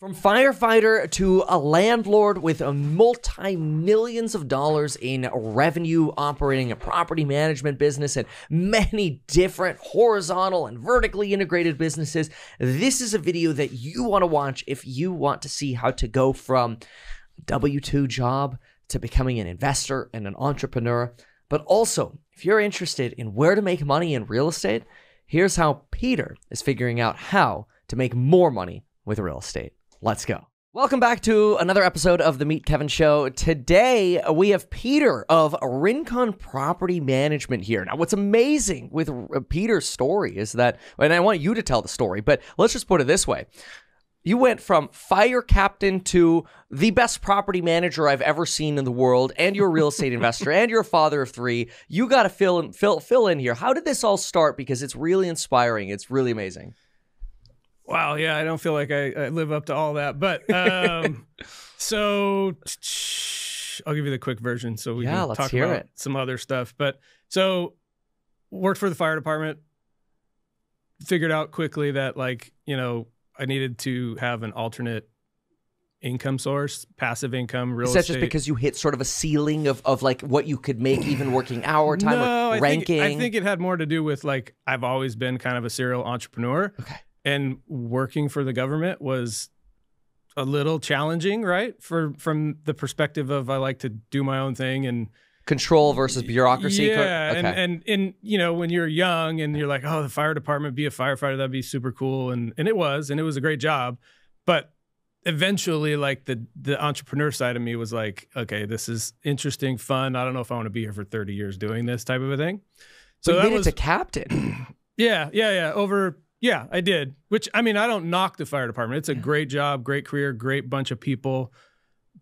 From firefighter to a landlord with a multi millions of dollars in revenue, operating a property management business and many different horizontal and vertically integrated businesses, this is a video that you want to watch if you want to see how to go from W 2 job to becoming an investor and an entrepreneur. But also, if you're interested in where to make money in real estate, here's how Peter is figuring out how to make more money with real estate. Let's go. Welcome back to another episode of the Meet Kevin Show. Today, we have Peter of Rincon Property Management here. Now, what's amazing with uh, Peter's story is that, and I want you to tell the story, but let's just put it this way. You went from fire captain to the best property manager I've ever seen in the world, and you're a real estate investor, and you're a father of three. You got to fill in, fill fill in here. How did this all start? Because it's really inspiring. It's really amazing. Wow, yeah, I don't feel like I, I live up to all that, but um, so I'll give you the quick version so we Yeah, can talk about it. some other stuff. But so worked for the fire department, figured out quickly that like you know I needed to have an alternate income source, passive income, real Is that estate. just because you hit sort of a ceiling of, of like what you could make even working hour time no, or I ranking? Think, I think it had more to do with like I've always been kind of a serial entrepreneur. Okay. And working for the government was a little challenging, right? For from the perspective of I like to do my own thing and Control versus bureaucracy. Yeah, okay. and and and you know when you're young and you're like, oh, the fire department, be a firefighter, that'd be super cool, and and it was, and it was a great job, but eventually like the the entrepreneur side of me was like okay this is interesting fun i don't know if i want to be here for 30 years doing this type of a thing so so you that made was it to captain. yeah yeah yeah over yeah i did which i mean i don't knock the fire department it's a great job great career great bunch of people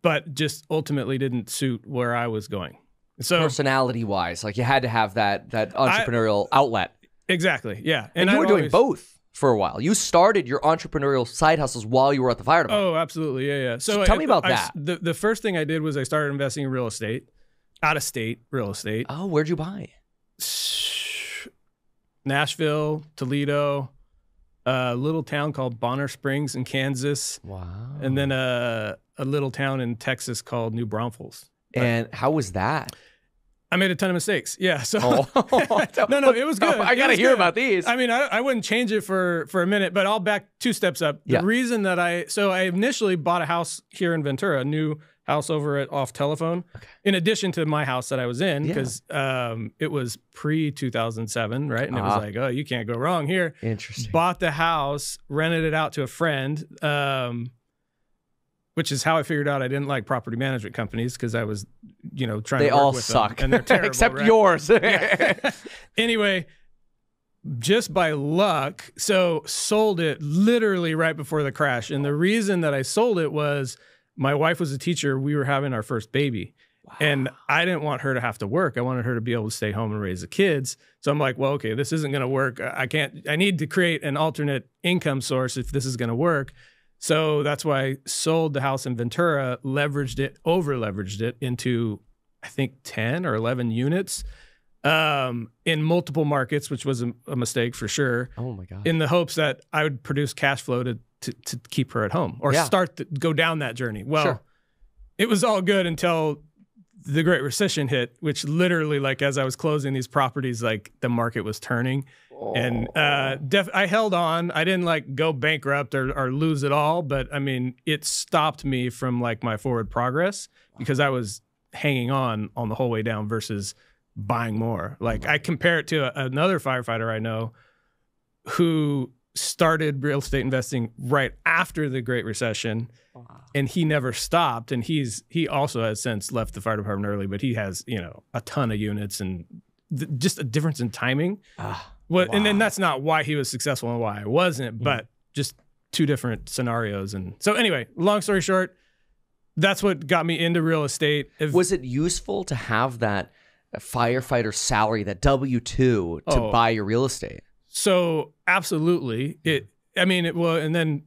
but just ultimately didn't suit where i was going so Personality wise, like you had to have that that entrepreneurial outlet. exactly yeah And, you I've were doing always- both for a while. You started your entrepreneurial side hustles while you were at the fire department. Oh, absolutely. Yeah, yeah. So, So tell I- me about I- that. The the first thing I did was I started investing in real estate, out of state real estate. Oh, where'd you buy? Nashville, Toledo, a little town called Bonner Springs in Kansas, Wow. and then a a little town in Texas called New Braunfels. and how was that? I made a ton of mistakes. Yeah. So Oh. no, no, it was oh, good. I gotta hear good. about these. I mean, I, I wouldn't change it for for a minute, but I'll back two steps up. The Yeah. reason that I so I initially bought a house here in Ventura, a new house over at Off Telephone, in addition to my house that I was in, Yeah. because um, it was pre two thousand seven, right? And it was Ah. like, oh, you can't go wrong here. Interesting. Bought the house, rented it out to a friend. Um, which is how I figured out I didn't like property management companies because I was, you know, trying They to work all with them, suck, and they're terrible, except yours. Anyway, just by luck, so sold it literally right before the crash. And the reason that I sold it was my wife was a teacher. We were having our first baby. And I didn't want her to have to work. I wanted her to be able to stay home and raise the kids. So I'm like, well, okay, this isn't going to work. I can't, I need to create an alternate income source if this is going to work. So that's why I sold the house in Ventura, leveraged it, over leveraged it into, I think, 10 or 11 units um, in multiple markets, which was a, a mistake for sure, oh my god. in the hopes that I would produce cash flow to, to, to keep her at home or Yeah. start to go down that journey. Well, Sure. it was all good until the Great Recession hit, which literally, like, as I was closing these properties, like the market was turning and uh def- i held on i didn't like go bankrupt or, or lose it all but i mean it stopped me from like my forward progress because i was hanging on on the whole way down versus buying more like i compare it to a, another firefighter i know who started real estate investing right after the great recession and he never stopped and he's he also has since left the fire department early but he has you know a ton of units and th- just a difference in timing Ah, what, and then that's not why he was successful and why I wasn't, but just two different scenarios. And so, anyway, long story short, that's what got me into real estate. If, was it useful to have that firefighter salary, that W two, to Oh. buy your real estate? So absolutely, it. I mean, it well, and then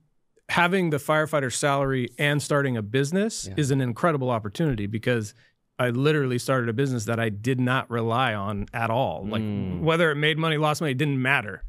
having the firefighter salary and starting a business Yeah. is an incredible opportunity because I literally started a business that I did not rely on at all. Like Mm. whether it made money, lost money, it didn't matter.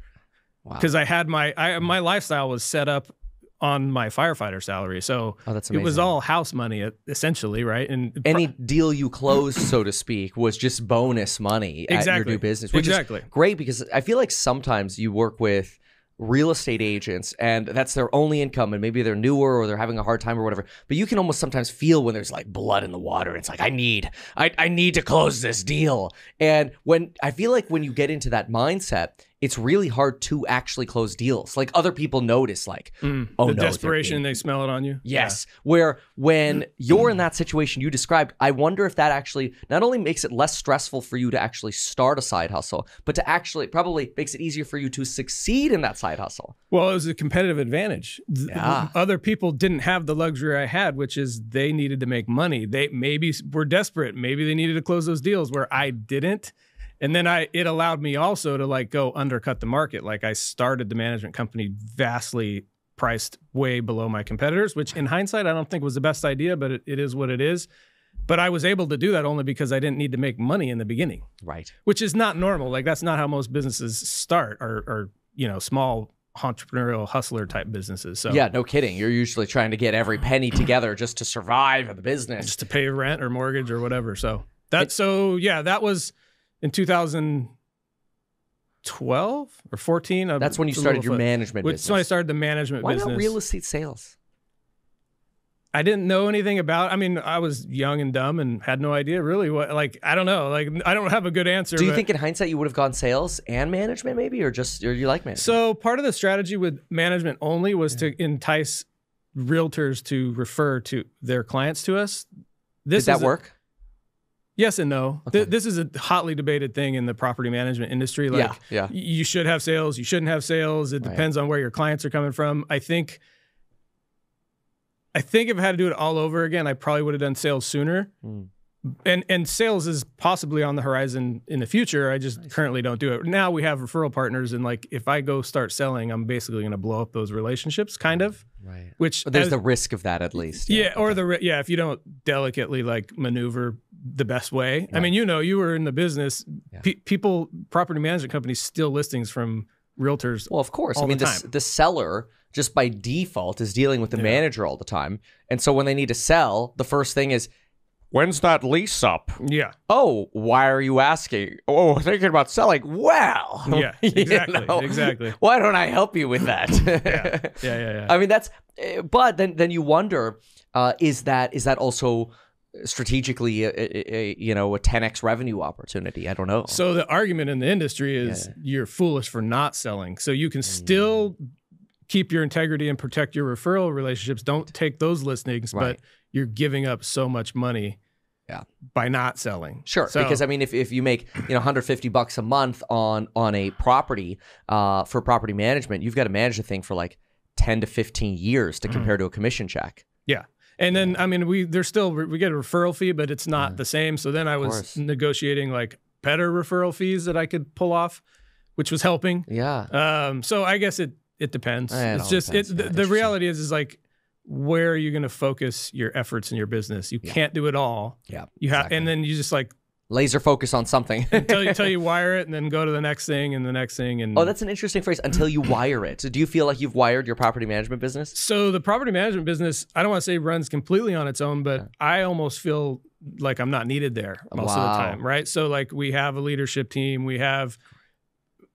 Wow. because I had my I, my lifestyle was set up on my firefighter salary. So Oh, that's it was all house money essentially, right? And Any deal you closed, so to speak, was just bonus money at your new business, which Exactly. is great because I feel like sometimes you work with real estate agents and that's their only income and maybe they're newer or they're having a hard time or whatever but you can almost sometimes feel when there's like blood in the water it's like i need i, I need to close this deal and when i feel like when you get into that mindset it's really hard to actually close deals like other people notice like Mm, Oh, the no, desperation being- they smell it on you. Yes. Where when you're in that situation you described, I wonder if that actually not only makes it less stressful for you to actually start a side hustle, but to actually probably makes it easier for you to succeed in that side hustle. Well, it was a competitive advantage. Yeah. Other people didn't have the luxury I had, which is they needed to make money. They maybe were desperate. Maybe they needed to close those deals where I didn't. And then I it allowed me also to like go undercut the market. Like I started the management company vastly priced way below my competitors, which in hindsight I don't think was the best idea, but it, it is what it is. But I was able to do that only because I didn't need to make money in the beginning Right. which is not normal. Like that's not how most businesses start, or, or you know, small entrepreneurial hustler type businesses. So Yeah, no kidding. You're usually trying to get every penny together just to survive in the business. just to pay rent or mortgage or whatever. So that so yeah, that was in 2012 or 14. I'm- That's when you started your foot- management Which business. is when I started the management Why business. not real estate sales? I didn't know anything about. I mean, I was young and dumb and had no idea really what. Like I don't know. Like I don't have a good answer. Do you but- think in hindsight you would have gone sales and management maybe or just or you like management? So part of the strategy with management only was to entice realtors to refer to their clients to us. This Did that work? Yes and no. Okay. Th- this is a hotly debated thing in the property management industry. Like yeah, yeah. you should have sales, you shouldn't have sales. It Right. depends on where your clients are coming from. I think I think if I had to do it all over again, I probably would have done sales sooner. Mm. And and sales is possibly on the horizon in the future. I just currently don't do it. Now we have referral partners and like if I go start selling, I'm basically going to blow up those relationships kind of, Right. which But there's as- the risk of that at least. yeah, or the yeah, if you don't delicately like maneuver the best way. I mean, you know, you were in the business. Yeah. Pe- people, property management companies, steal listings from realtors. Well, of course. I mean, the the, the seller just by default is dealing with the Yeah. manager all the time, and so when they need to sell, the first thing is, "When's that lease up?" Yeah, Oh, why are you asking? Oh, thinking about selling. Well, yeah, you exactly, know, exactly. Why don't I help you with that? Yeah, yeah, yeah, yeah. I mean, that's. But then, then you wonder, uh, is that is that also strategically, a, a, a, you know, a 10x revenue opportunity? I don't know. So the argument in the industry is Yeah. you're foolish for not selling. So you can still keep your integrity and protect your referral relationships. Don't take those listings, Right. but you're giving up so much money Yeah. by not selling. Sure, So- because I mean, if, if you make you know 150 bucks a month on on a property uh, for property management, you've got to manage the thing for like 10 to 15 years Mm-hmm. to compare to a commission check. Yeah. And then I mean we there's still we get a referral fee, but it's not the same. So then I was negotiating like better referral fees that I could pull off, which was helping. Yeah, Um, so I guess it it depends. It it's just depends. it. Yeah, The, the reality is is like where are you going to focus your efforts in your business? You can't do it all. yeah. You have, exactly. and then you just like laser focus on something. until you, until you wire it, and then go to the next thing and the next thing. And oh, that's an interesting phrase. Until you wire it. So do you feel like you've wired your property management business? so the property management business. I don't want to say runs completely on its own, but I almost feel like I'm not needed there most of the time. Right. So like we have a leadership team. We have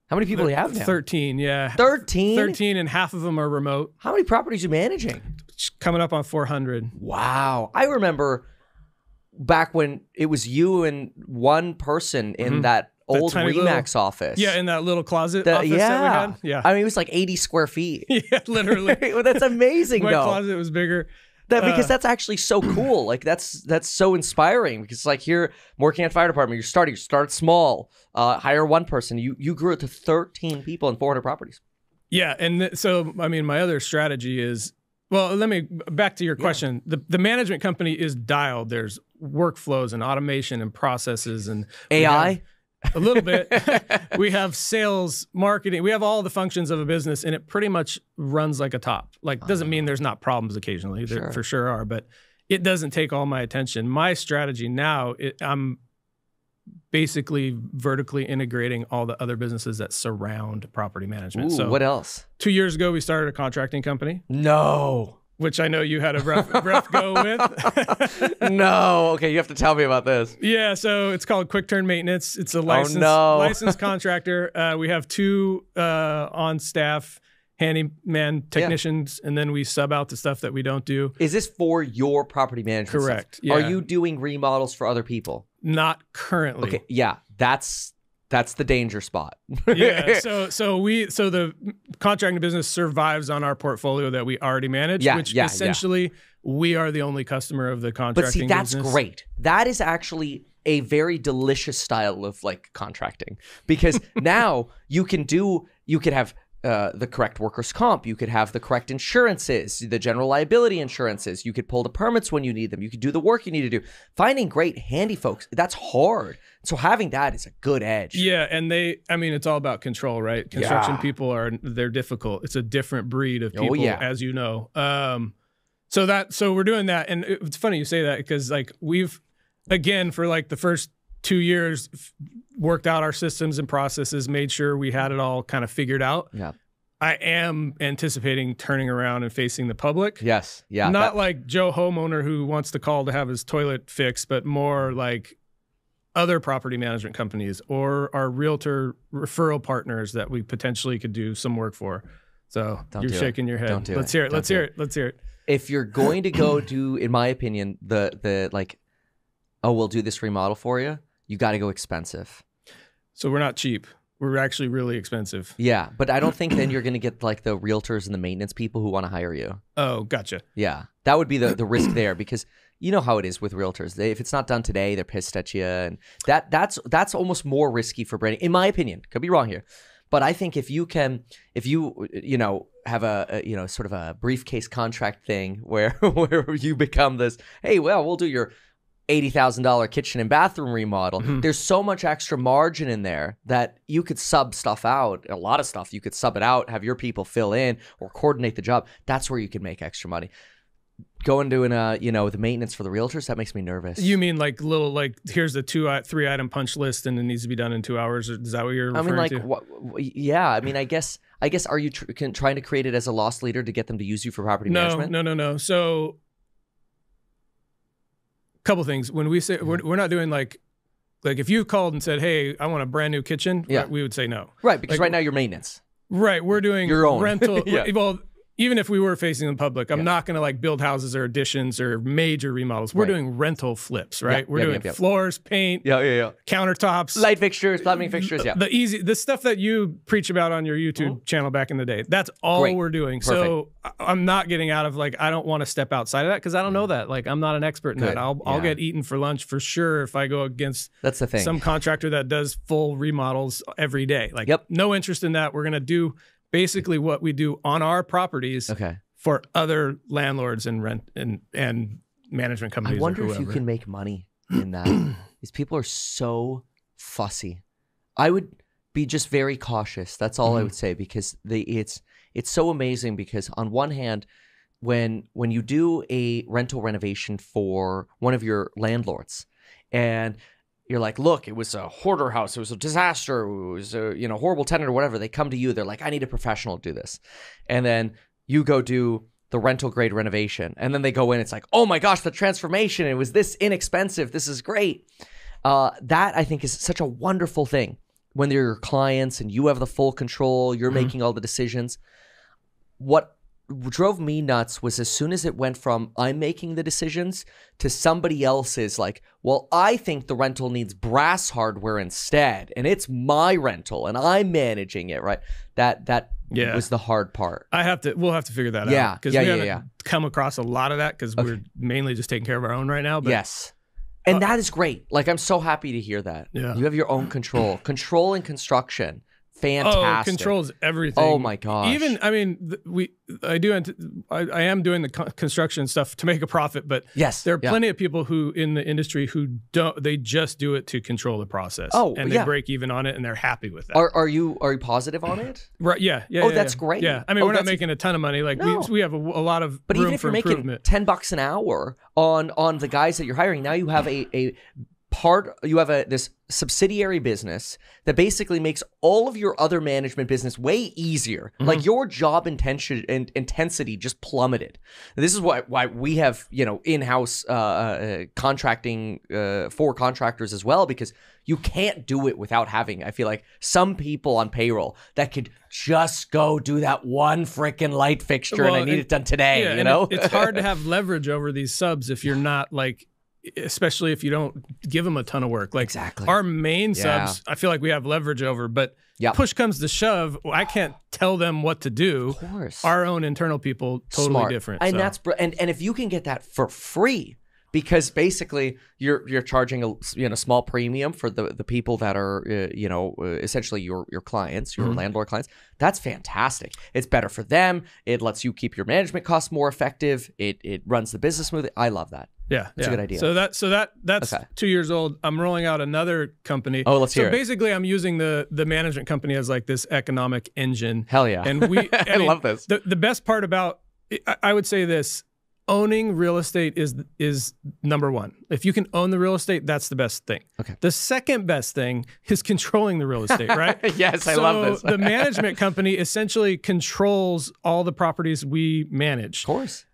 How many people do you have now? 13. Yeah. 13? 13 and half of them are remote. How many properties are you managing? Coming up on 400. Wow. I remember back when it was you and one person in that old Mm-hmm. tiny little- Remax office. Yeah, in that little closet The- office yeah. that we had. Yeah. I mean, it was like 80 square feet. yeah, literally. Well, that's amazing, My though. closet was bigger. That because uh, that's actually so cool. Like that's that's so inspiring. Because like here, Morecambe Fire Department, you're starting. You start small, uh, hire one person. You you grew it to 13 people and 400 properties. Yeah, and th- so I mean, my other strategy is well. Let me back to your question. The the management company is dialed. There's workflows and automation and processes and AI. a little bit. we have sales, marketing. We have all the functions of a business, and it pretty much runs like a top. Like doesn't mean there's not problems occasionally. There Sure. for sure are, but it doesn't take all my attention. My strategy now, it, I'm basically vertically integrating all the other businesses that surround property management. Ooh, so what else? two years ago, we started a contracting company, No. which I know you had a rough, rough go with. no. Okay, you have to tell me about this. Yeah, so it's called Quick Turn Maintenance. It's a licensed no. licensed contractor. Uh, we have two uh, on staff handyman technicians, and then we sub out the stuff that we don't do. Is this for your property management? Correct, Are you doing remodels for other people? Not currently. Okay, yeah, that's that's the danger spot. yeah. So so we so the contracting business survives on our portfolio that we already manage, Yeah, which yeah, yeah. essentially we are the only customer of the contracting. But see, that's business. great. That is actually a very delicious style of like contracting because now you can do, you could have uh, the correct workers' comp, you could have the correct insurances, the general liability insurances, you could pull the permits when you need them, you could do the work you need to do. Finding great handy folks, that's hard. So having that is a good edge. Yeah, and they I mean it's all about control, right? Construction Yeah. people are they're difficult. It's a different breed of Oh, people yeah. as you know. Um so that so we're doing that and it's funny you say that because like we've again for like the first 2 years worked out our systems and processes, made sure we had it all kind of figured out. Yeah. I am anticipating turning around and facing the public. Yes. Yeah. Not that- like Joe homeowner who wants to call to have his toilet fixed, but more like other property management companies or our realtor referral partners that we potentially could do some work for. So Don't you're do it. shaking your head. Don't do Let's it. hear it. Don't Let's hear it. it. Let's hear it. if you're going to go do, in my opinion, the the like, oh, we'll do this remodel for you. You got to go expensive. So we're not cheap. We're actually really expensive. Yeah, but I don't think then you're going to get like the realtors and the maintenance people who want to hire you. Oh, gotcha. Yeah, that would be the the risk there because you know how it is with realtors. They, if it's not done today, they're pissed at you, and that that's that's almost more risky for branding, in my opinion. Could be wrong here, but I think if you can, if you you know have a, a you know sort of a briefcase contract thing where where you become this, hey, well, we'll do your eighty thousand dollar kitchen and bathroom remodel. Mm-hmm. There's so much extra margin in there that you could sub stuff out. A lot of stuff you could sub it out, have your people fill in or coordinate the job. That's where you can make extra money. Going doing a uh, you know the maintenance for the realtors that makes me nervous. You mean like little like here's the two uh, three item punch list and it needs to be done in two hours? Is that what you're I mean, like, what, yeah. I mean, I guess, I guess, are you tr- can, trying to create it as a loss leader to get them to use you for property no, management? no, no, no. So, couple things. When we say Mm-hmm. we're, we're not doing like, like if you called and said, "Hey, I want a brand new kitchen," Yeah. we would say no. Right, because Like- right now you're maintenance. Right, we're doing Your own. rental. Yeah. Well, even if we were facing the public, I'm Yeah. not going to like build houses or additions or major remodels. We're Right. doing rental flips, right? Yeah, we're yep, doing yep, floors, paint, Yeah, yeah, yeah. countertops, Light fixtures, plumbing fixtures. Yeah. the easy the stuff that you preach about on your YouTube oh. channel back in the day. That's all Great. we're doing. So I- I'm not getting out of like I don't want to step outside of that because I don't know mm-hmm. that. Like I'm not an expert in Good. that. I'll I'll get eaten for lunch for sure if I go against That's the thing. some contractor that does full remodels every day. Like Yep. no interest in that. We're gonna do basically what we do on our properties okay. for other landlords and rent and and management I companies. or wonder if you can make money in that. These people are so fussy. I would be just very cautious. That's all I Mhm. would say because the it's it's so amazing because on one hand, when when you do a rental renovation for one of your landlords, and you're like, look, it was a hoarder house, it was a disaster, it was a you know horrible tenant or whatever. They come to you, they're like, I need a professional to do this, and then you go do the rental grade renovation, and then they go in, it's like, oh my gosh, the transformation, it was this inexpensive, this is great. Uh, that I think is such a wonderful thing when they're your clients and you have the full control, you're Mhm. making all the decisions. What drove me nuts was as soon as it went from I'm making the decisions to somebody else's like, well, I think the rental needs brass hardware instead, and it's my rental and I'm managing it, right? That that Yeah. was the hard part. I have to. We'll have to figure that Yeah, out because yeah, we yeah, haven't yeah. come across a lot of that because Okay. we're mainly just taking care of our own right now. But yes. Uh, and that is great. Like I'm so happy to hear that. Yeah. You have your own control. control and construction. Oh, Fantastic. controls everything. Oh my gosh. Even I mean, we I do I, I am doing the co- construction stuff to make a profit, but Yes. there are yeah. plenty of people who in the industry who don't they just do it to control the process. Oh, and they yeah. break even on it and they're happy with that. Are, are you are you positive on it? right? Yeah. Yeah. Oh, yeah, that's great. Yeah. I mean, Oh, we're not making a ton of money. Like No. we we have a, a lot of But room even if for you're making ten bucks an hour on on the guys that you're hiring, now you have a a part you have a this subsidiary business that basically makes all of your other management business way easier. Like your job intention in, intensity just plummeted. This is why why we have you know in-house uh, uh, contracting uh, for contractors as well because you can't do it without having i feel like some people on payroll that could just go do that one freaking light fixture and i need and- it done today Yeah, you know? it- it's hard to have leverage over these subs if you're not like, especially if you don't give them a ton of work. Like Exactly. our main Yeah. subs, I feel like we have leverage over, but Yep. push comes to shove, I can't tell them what to do. of course Our own internal people totally Smart. different. and so. that's br- and and if you can get that for free because basically you're you're charging a you know small premium for the the people that are uh, you know uh, essentially your your clients your Mm-hmm. landlord clients that's fantastic it's better for them it lets you keep your management costs more effective it it runs the business smoothly i love that Yeah, That's a good idea. So that so that that's Okay. two years old. I'm rolling out another company. Oh, let's so hear it. basically, I'm using the the management company as like this economic engine. hell yeah And we, I mean, love this. The the best part about I, I would say this: owning real estate is is number one. If you can own the real estate, that's the best thing. Okay. The second best thing is controlling the real estate, right? yes i love this the management company essentially controls all the properties we manage. of course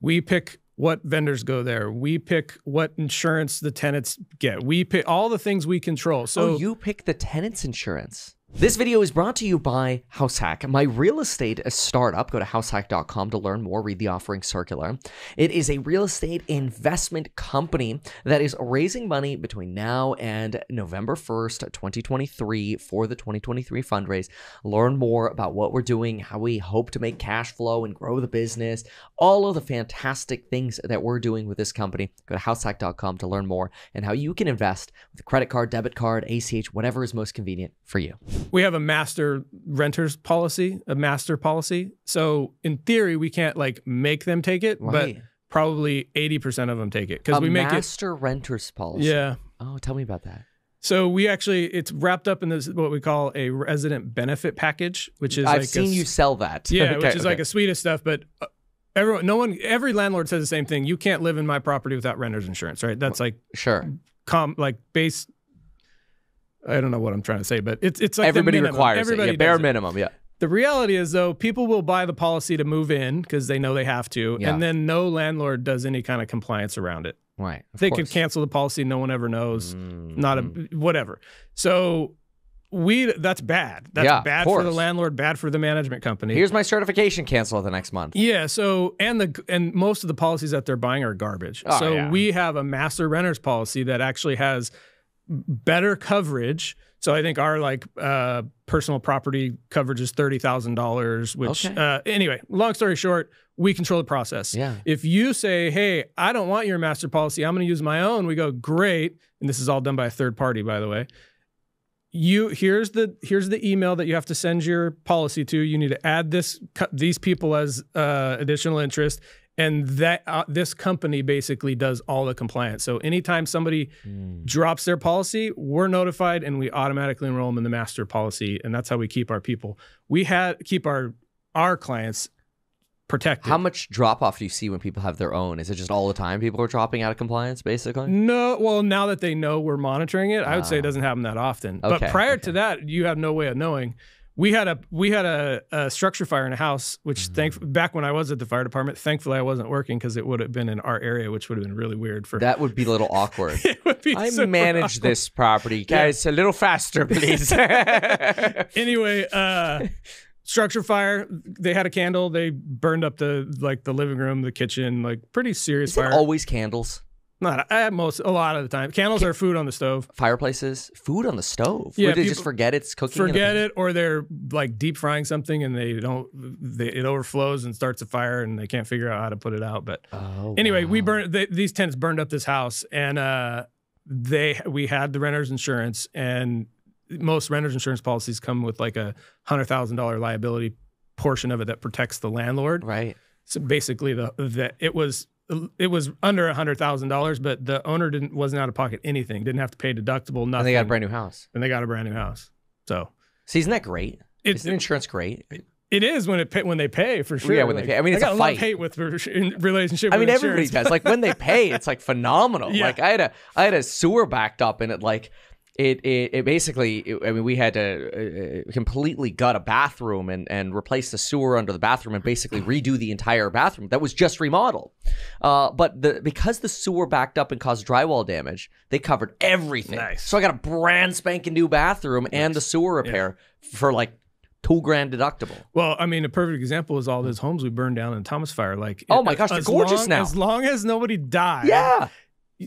We pick what vendors go there. We pick what insurance the tenants get. We pick all the things we control. So oh, you pick the tenant's insurance. This video is brought to you by HouseHack, my real estate startup. Go to househack.com to learn more. Read the offering circular. It is a real estate investment company that is raising money between now and November 1st, 2023 for the 2023 fundraise. Learn more about what we're doing, how we hope to make cash flow and grow the business, all of the fantastic things that we're doing with this company. Go to househack.com to learn more and how you can invest with a credit card, debit card, ACH, whatever is most convenient for you. we have a master renters policy, a master policy. So in theory, we can't like make them take it, Right. but probably 80% of them take it because a we make it. master renters policy. Yeah. Oh, tell me about that. So we actually, it's wrapped up in this, what we call a resident benefit package, which is I've like a seen s- you sell that. Yeah, Okay, which is like a suite of stuff, but uh, everyone, no one, every landlord says the same thing. You can't live in my property without renter's insurance, right? That's like sure. com, like base. I don't know what I'm trying to say, but it's it's like Everybody minimum. requires Everybody it. Yeah, bare does it. minimum. Yeah. The reality is, though, people will buy the policy to move in because they know they have to, Yeah. and then no landlord does any kind of compliance around it. Right. They course. could cancel the policy, no one ever knows. Mm, Not a mm. whatever. So we that's bad. That's Yeah, bad for the landlord, bad for the management company. Here's my certification cancel the next month. Yeah. So and the and most of the policies that they're buying are garbage. Oh, so yeah. we have a master renters policy that actually has better coverage. So I think our like uh, personal property coverage is thirty thousand dollars. Which Okay. uh, anyway, long story short, we control the process. Yeah. If you say, "Hey, I don't want your master policy. I'm going to use my own," we go, "Great." And this is all done by a third party, by the way. You here's the here's the email that you have to send your policy to. You need to add this these people as uh, additional interest, and that uh, this company basically does all the compliance. So anytime somebody Mm. drops their policy, we're notified and we automatically enroll them in the master policy, and that's how we keep our people. We had keep our our clients protected. How much drop off do you see when people have their own? Is it just all the time people are dropping out of compliance, basically? No, well, now that they know we're monitoring it, I would say Ah. it doesn't happen that often. Okay, but prior okay. to that, you have no way of knowing. We had a we had a, a structure fire in a house, which Mm. thank back when I was at the fire department. Thankfully, I wasn't working because it would have been in our area, which would have been really weird for. That would be a little awkward. it would be I manage awkward. this property. Guys, a little faster, please. Anyway, uh, structure fire. They had a candle. They burned up the like the living room, the kitchen, like pretty serious Is fire. always candles? Not at most a lot of the time. Candles are food on the stove. Fireplaces? Food on the stove? Yeah, Would they just forget it's cooking? forget it or they're like deep frying something and they don't they, it overflows and starts a fire and they can't figure out how to put it out but Oh, anyway we burned they, these tenants burned up this house and uh they we had the renter's insurance and most renter's insurance policies come with like a hundred thousand dollar liability portion of it that protects the landlord Right. so basically the that it was it was under a hundred thousand dollars but the owner didn't wasn't out of pocket anything didn't have to pay deductible nothing And they got a brand new house. and they got a brand new house so See, isn't that great? it's Isn't insurance great? It is when it pay, when they pay for sure. Yeah, when they pay. I mean, it's got a a lot fight. of hate with re- in relationship. I mean, everybody does. Like when they pay, it's like phenomenal. Yeah. Like I had a I had a sewer backed up, and it like it it, it basically. It, I mean, we had to uh, completely gut a bathroom and and replace the sewer under the bathroom and basically redo the entire bathroom that was just remodeled. Uh, but the because the sewer backed up and caused drywall damage, they covered everything. Nice. So I got a brand spanking new bathroom and the sewer repair for like two grand deductible. Well, I mean, a perfect example is all those homes we burned down in Thomas Fire. Like, Oh my gosh, they're gorgeous long- now. As long as nobody died, Yeah.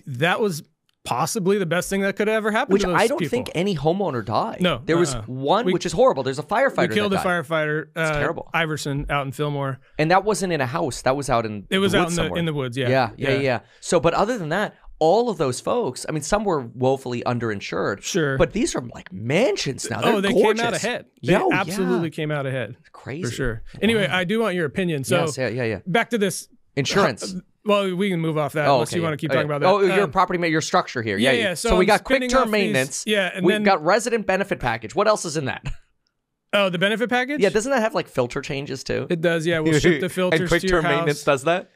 that was possibly the best thing that could ever happen. Which to those I don't people. think any homeowner died. No, there was uh-uh. one, We- which is horrible. There's a firefighter. we killed a died. firefighter. Uh, terrible. Iverson out in Fillmore. and that wasn't in a house. That was out in. It was the out woods in the in the woods. Yeah. yeah, yeah, yeah, So, but other than that, all of those folks. I mean, some were woefully underinsured. Sure. But these are like mansions now. oh, They're they gorgeous. came out ahead. They Yo, yeah. absolutely came out ahead crazy for sure. Anyway, I do want your opinion. So yes, yeah, yeah, yeah. back to this. Insurance. Well, we can move off that Oh, unless okay, you want to keep Oh, talking about that. Oh, your Um, property, ma- your structure here. Yeah, yeah, yeah. yeah. So, So we I'm got Quick Turn off these- maintenance. yeah, and We've then- got resident benefit package. What else is in that? oh, the benefit package. Yeah, doesn't that have like filter changes too? it does. Yeah, we'll ship the filters and Quick Turn Maintenance does that.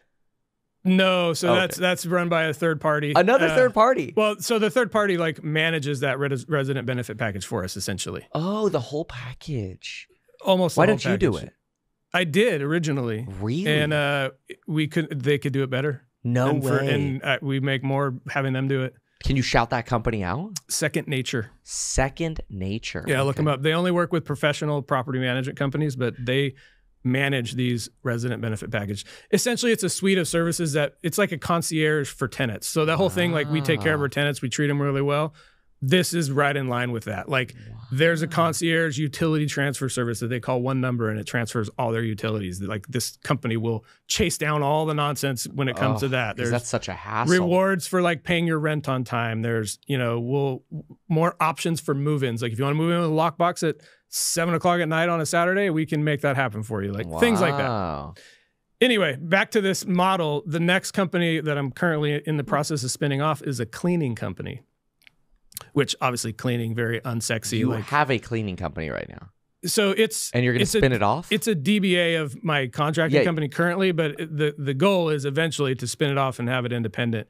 No, so Okay. that's that's run by a third party. Another Uh, third party. Well, so the third party like manages that res- resident benefit package for us essentially. oh, the whole package. Almost. the Why whole don't you do it? I did originally, Really? and uh, we could they could do it better. no and, way. for- and uh, we make more having them do it. Can you shout that company out? Second Nature. Second Nature. Yeah, look them up. They only work with professional property management companies, but they manage these resident benefit package. Essentially, it's a suite of services that it's like a concierge for tenants. So that whole thing, like we take care of Ah. our tenants, we treat them really well. This is right in line with that. Like there's a concierge utility transfer service that they call one number and it transfers all their utilities. Like this company will chase down all the nonsense when it comes to that. There's that's such a hassle. rewards for like paying your rent on time. There's, you know, we'll more options for move-ins. Like if you want to move in with a lockbox at seven o'clock at night on a Saturday, we can make that happen for you. Like things like that. Anyway, back to this model. The next company that I'm currently in the process of spinning off is a cleaning company, which obviously cleaning very unsexy. You like have a cleaning company right now, so it's and you're going to it's a- spin it off. It's a DBA of my contracting Yeah. company currently, but the the goal is eventually to spin it off and have it independent.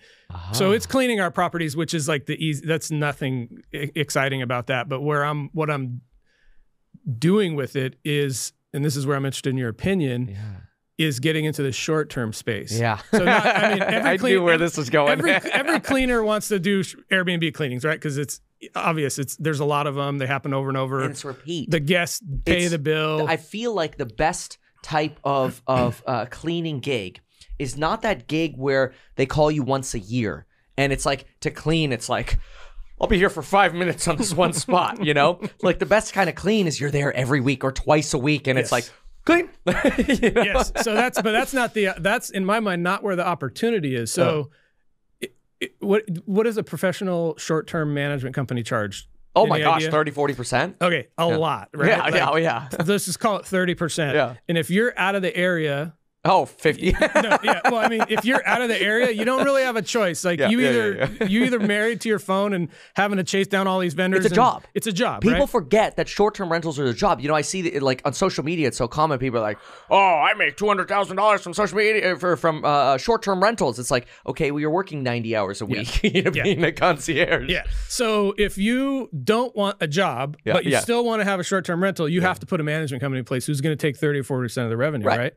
So Ah. it's cleaning our properties, which is like the easy. That's nothing exciting about that. But where I'm, what I'm doing with it is, and this is where I'm interested in your opinion, yeah. Is getting into the short term space. Yeah. So not, I mean, every I clean- knew where this was going. Every every cleaner wants to do Airbnb cleanings, right? Because it's obvious. It's there's a lot of them. They happen over and over. and it's repeat. the guests pay It's- the bill. I feel like the best type of of uh, cleaning gig is not that gig where they call you once a year and it's like to clean. It's like I'll be here for five minutes on this one spot. You know, like the best kind of clean is you're there every week or twice a week, and it's like clean. You know? yes. So that's but that's not the that's in my mind not where the opportunity is. So oh. it, it, what what does a professional short-term management company charge? Oh my gosh, idea? 30, 40 percent. Okay, a lot, right? Yeah, Like, yeah, oh yeah. Let's just call it 30%. Yeah. And if you're out of the area, Oh, 50. no, yeah. Well, I mean, if you're out of the area, you don't really have a choice. Like Yeah, you yeah, either yeah, you either married to your phone and having to chase down all these vendors. It's a job. It's a job. People right? forget that short-term rentals are a job. You know, I see that like on social media. It's so common. People are like, "Oh, I make two hundred thousand dollars from social media for from uh, short-term rentals." It's like, okay, well, you're working ninety hours a week, you know, Yeah. being a concierge. Yeah. So if you don't want a job, but you still want to have a short term rental, you have to put a management company in place who's going to take 30 or 40% of the revenue, Right. right?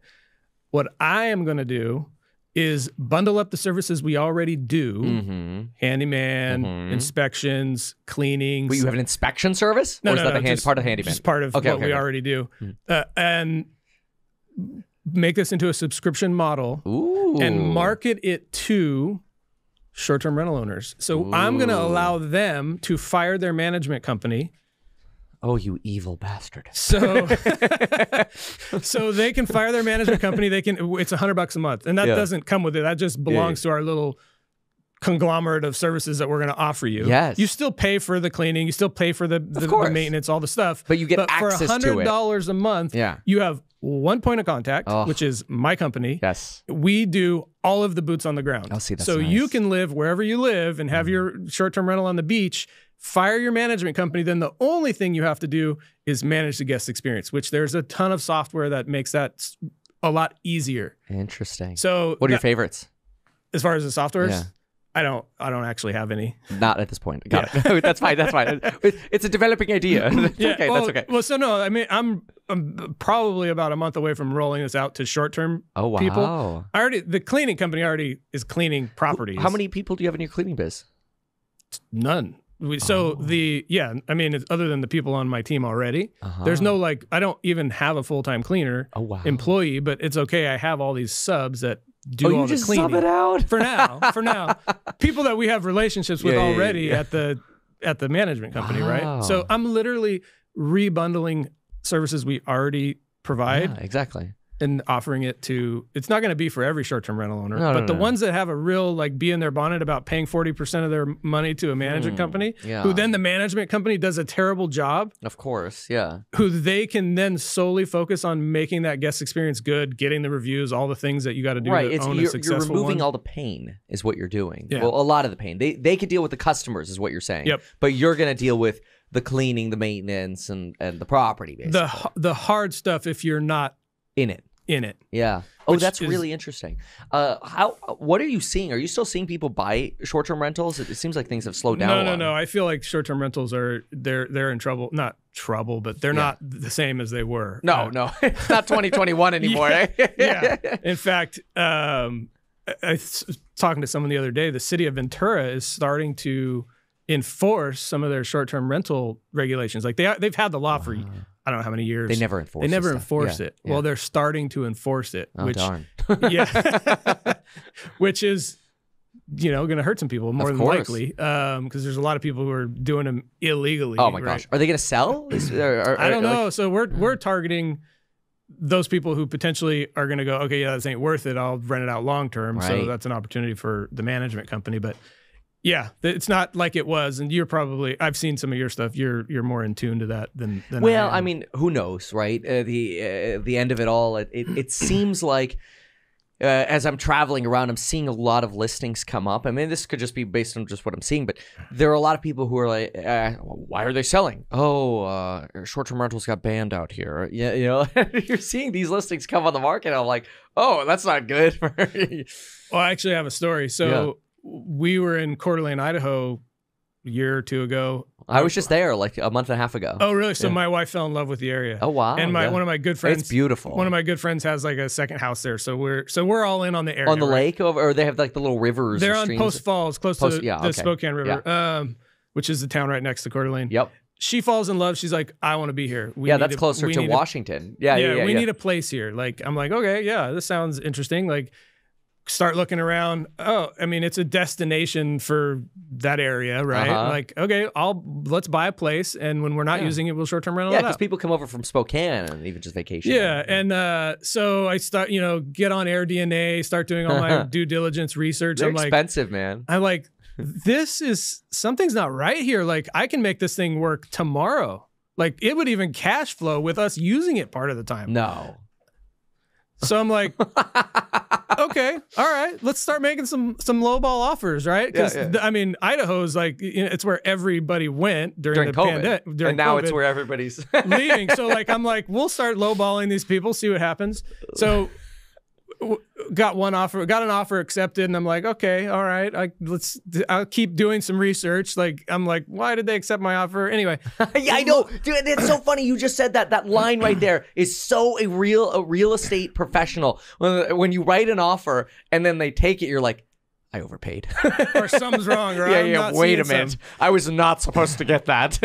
What I am going to do is bundle up the services we already do Mm-hmm. handyman, Mhm. inspections, cleanings. But you have an inspection service, no, or is no, that no, the hand, just- part of handyman? Just part of Okay, what okay, we okay. already do. Mhm. Uh, and make this into a subscription model Ooh. and market it to short-term rental owners. So I'm going to allow them to fire their management company Oh, you evil bastard! So, so they can fire their management company. They can. It's a hundred bucks a month, and that Yeah. doesn't come with it. That just belongs to our little conglomerate of services that we're going to offer you. Yes. you still pay for the cleaning. You still pay for the, the, the maintenance, all the stuff. But you get but access for to it. hundred dollars a month. Yeah. you have one point of contact, Oh. which is my company. Yes. We do all of the boots on the ground. Oh, see, that's so you nice. Mm. can live wherever you live and have your short-term rental on the beach fire your management company, then the only thing you have to do is manage the guest experience, which there's a ton of software that makes that a lot easier. Interesting. So what are your favorites? as far as the softwares? Yeah. I don't I don't actually have any. Not at this point. Got it. that's fine. That's fine. It's a developing idea. It's okay. well, that's okay. Well, so no, I mean I'm, I'm probably about a month away from rolling this out to short term Oh wow. people. I already the cleaning company already is cleaning properties. How many people do you have in your cleaning biz? None. We, so Oh. the yeah, I mean, it's, other than the people on my team already, Uh-huh. there's no like I don't even have a full time cleaner Oh wow. employee, but it's okay. I have all these subs that do oh, all you the just cleaning sub it out for now. For now, people that we have relationships with Yeah, yeah, yeah, already yeah. at the at the management company, Wow. right? So I'm literally rebundling services we already provide exactly. And offering it to it's not going to be for every short-term rental owner No, but no, the no. ones that have a real like be in their bonnet about paying 40% of their money to a management Mm, company yeah. who then the management company does a terrible job Of course. Yeah. who they can then solely focus on making that guest experience good getting the reviews all the things that you got to do right. to It's own you're, a you're removing one. all the pain is what you're doing. Yeah. Well, a lot of the pain. They they could deal with the customers is what you're saying. Yep. But you're gonna deal with the cleaning, the maintenance, and and the property basically the the hard stuff if you're not in it. In it Yeah. Oh, that's is- really interesting. Uh, how? What are you seeing? Are you still seeing people buy short-term rentals? It, it seems like things have slowed down. no a no lot. no i feel like short-term rentals are they're they're in trouble not trouble but they're Yeah. not the same as they were No, Uh, no, it's not 2021 anymore. eh? yeah. In fact, um, I, I was talking to someone the other day. The city of Ventura is starting to enforce some of their short-term rental regulations. Like they they've had the law for I don't know how many years. They never enforce. they never enforce Yeah, it. yeah. Well, they're starting to enforce it, oh which darn. yeah, which is you know going to hurt some people more Of than course. likely um, because there's a lot of people who are doing them illegally. Oh my right? gosh, are they gonna sell? Is, or- or- I don't like- know. so we're we're targeting those people who potentially are going to go, okay, yeah, this ain't worth it. I'll rent it out long term. So that's an opportunity for the management company. But yeah, it's not like it was. And you're probably I've seen some of your stuff. You're you're more in tune to that than than Well, I, I mean, who knows, right? Uh, the uh, the end of it all, it it, it seems like. Uh, as I'm traveling around, I'm seeing a lot of listings come up. I mean, this could just be based on just what I'm seeing, but there are a lot of people who are like, uh, "Why are they selling? Oh, uh, short-term rentals got banned out here." Yeah, you know, you're seeing these listings come on the market. I'm like, "Oh, that's not good." for well, I actually have a story. So we were in Coeur d'Alene, Idaho, a year or two ago. I was just there like a month and a half ago. Oh, really? So Yeah. my wife fell in love with the area. Oh, wow! and my yeah. one of my good friends. it's beautiful. One of my good friends has like a second house there, so we're so we're all in on the area on the right? lake over, or they have like the little rivers. They're on streams. Post Falls, close Post- to yeah, the okay. Spokane River, um, which is the town right next to Coeur d'Alene. Yep. She falls in love. She's like, I want to be here. We yeah, that's a- closer to need a- Washington. yeah, yeah, yeah. we need a place here. Like, I'm like, okay, yeah, this sounds interesting. Like, start looking around. Oh, I mean, it's a destination for that area, right? Uh-huh. Like, okay, I'll let's buy a place, and when we're not Yeah. using it, we'll short term rental yeah, because people come over from Spokane and even just vacation. Yeah, and uh, so I start, you know, get on AirDNA, start doing all my due diligence research. they're I'm like, expensive, man. I'm like, this is something's not right here. Like, I can make this thing work tomorrow. Like, it would even cash flow with us using it part of the time. No. So I'm like, okay, all right, let's start making some some lowball offers, right? Because Yeah, yeah. I mean, Idaho's like, you know, it's where everybody went during, During the pandemic. During and now COVID it's where everybody's leaving. So like I'm like, we'll start lowballing these people, see what happens. So got one offer, got an offer accepted, and I'm like, okay, all right, I let's I'll keep doing some research. Like I'm like, why did they accept my offer? Anyway, yeah, I know, dude. It's so funny. You just said that. That line right there is so a real a real estate professional. When when you write an offer and then they take it, you're like, I overpaid. or something's wrong, or yeah, yeah. Wait a minute. some. I was not supposed to get that.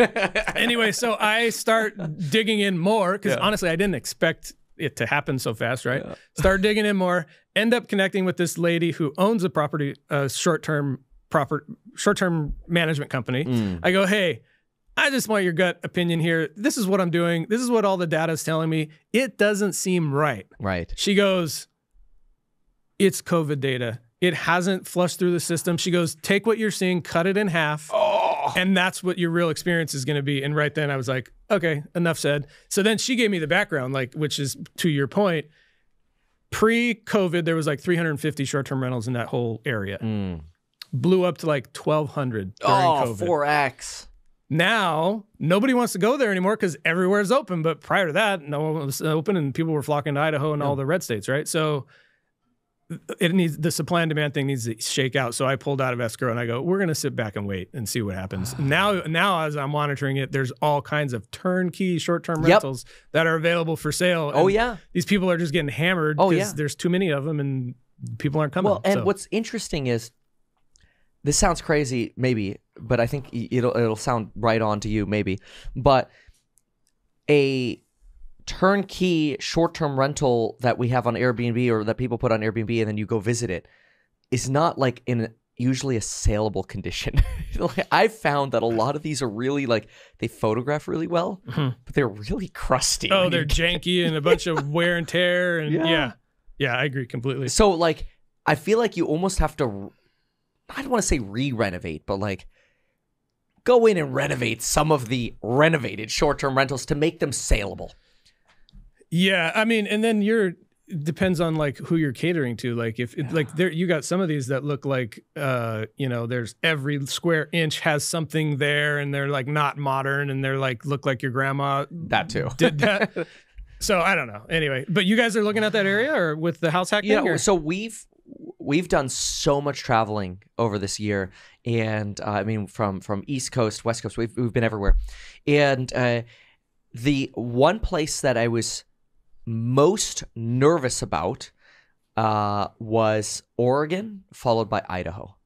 Anyway, so I start digging in more because Yeah. honestly, I didn't expect it to happen so fast, right? Start digging in more. End up connecting with this lady who owns a property, uh, short-term proper short-term management company. Mm. I go, hey, I just want your gut opinion here. This is what I'm doing. This is what all the data is telling me. It doesn't seem right. right. She goes, it's COVID data. It hasn't flushed through the system. She goes, take what you're seeing, cut it in half. Oh. And that's what your real experience is going to be. And right then I was like, okay, enough said. So then she gave me the background, like, which is to your point. Pre COVID, there was like 350 short term rentals in that whole area. Mm. Blew up to like 1,200 during Oh, COVID. 4x. Now nobody wants to go there anymore because everywhere is open. But prior to that, no one was open, and people were flocking to Idaho and all the red states, right? So it needs the supply and demand thing needs to shake out. So I pulled out of escrow and I go, we're going to sit back and wait and see what happens. Ah. now, now as I'm monitoring it, there's all kinds of turnkey short-term Yep. rentals that are available for sale. Oh yeah. these people are just getting hammered Oh, yeah. there's too many of them and people aren't coming. Well, and So- what's interesting is this sounds crazy, maybe, but I think it'll it'll sound right on to you, maybe. But a turnkey short-term rental that we have on Airbnb or that people put on Airbnb and then you go visit it is not like in usually a saleable condition. like, I've found that a lot of these are really like they photograph really well, Mhm. but they're really crusty. oh, they're janky and a bunch of wear and tear and Yeah. yeah. yeah, I agree completely. So like I feel like you almost have to I don't want to say re-renovate, but like go in and renovate some of the renovated short-term rentals to make them saleable. Yeah, I mean, and then you're depends on like who you're catering to. Like if it, like there you got some of these that look like uh you know there's every square inch has something there and they're like not modern and they're like look like your grandma That too. did that. so I don't know. Anyway, but you guys are looking at that area or with the house hack Yeah. thing? or- so we've we've done so much traveling over this year, and uh, I mean from from East Coast, West Coast, we've we've been everywhere, and uh, the one place that I was most nervous about uh, was Oregon, followed by Idaho,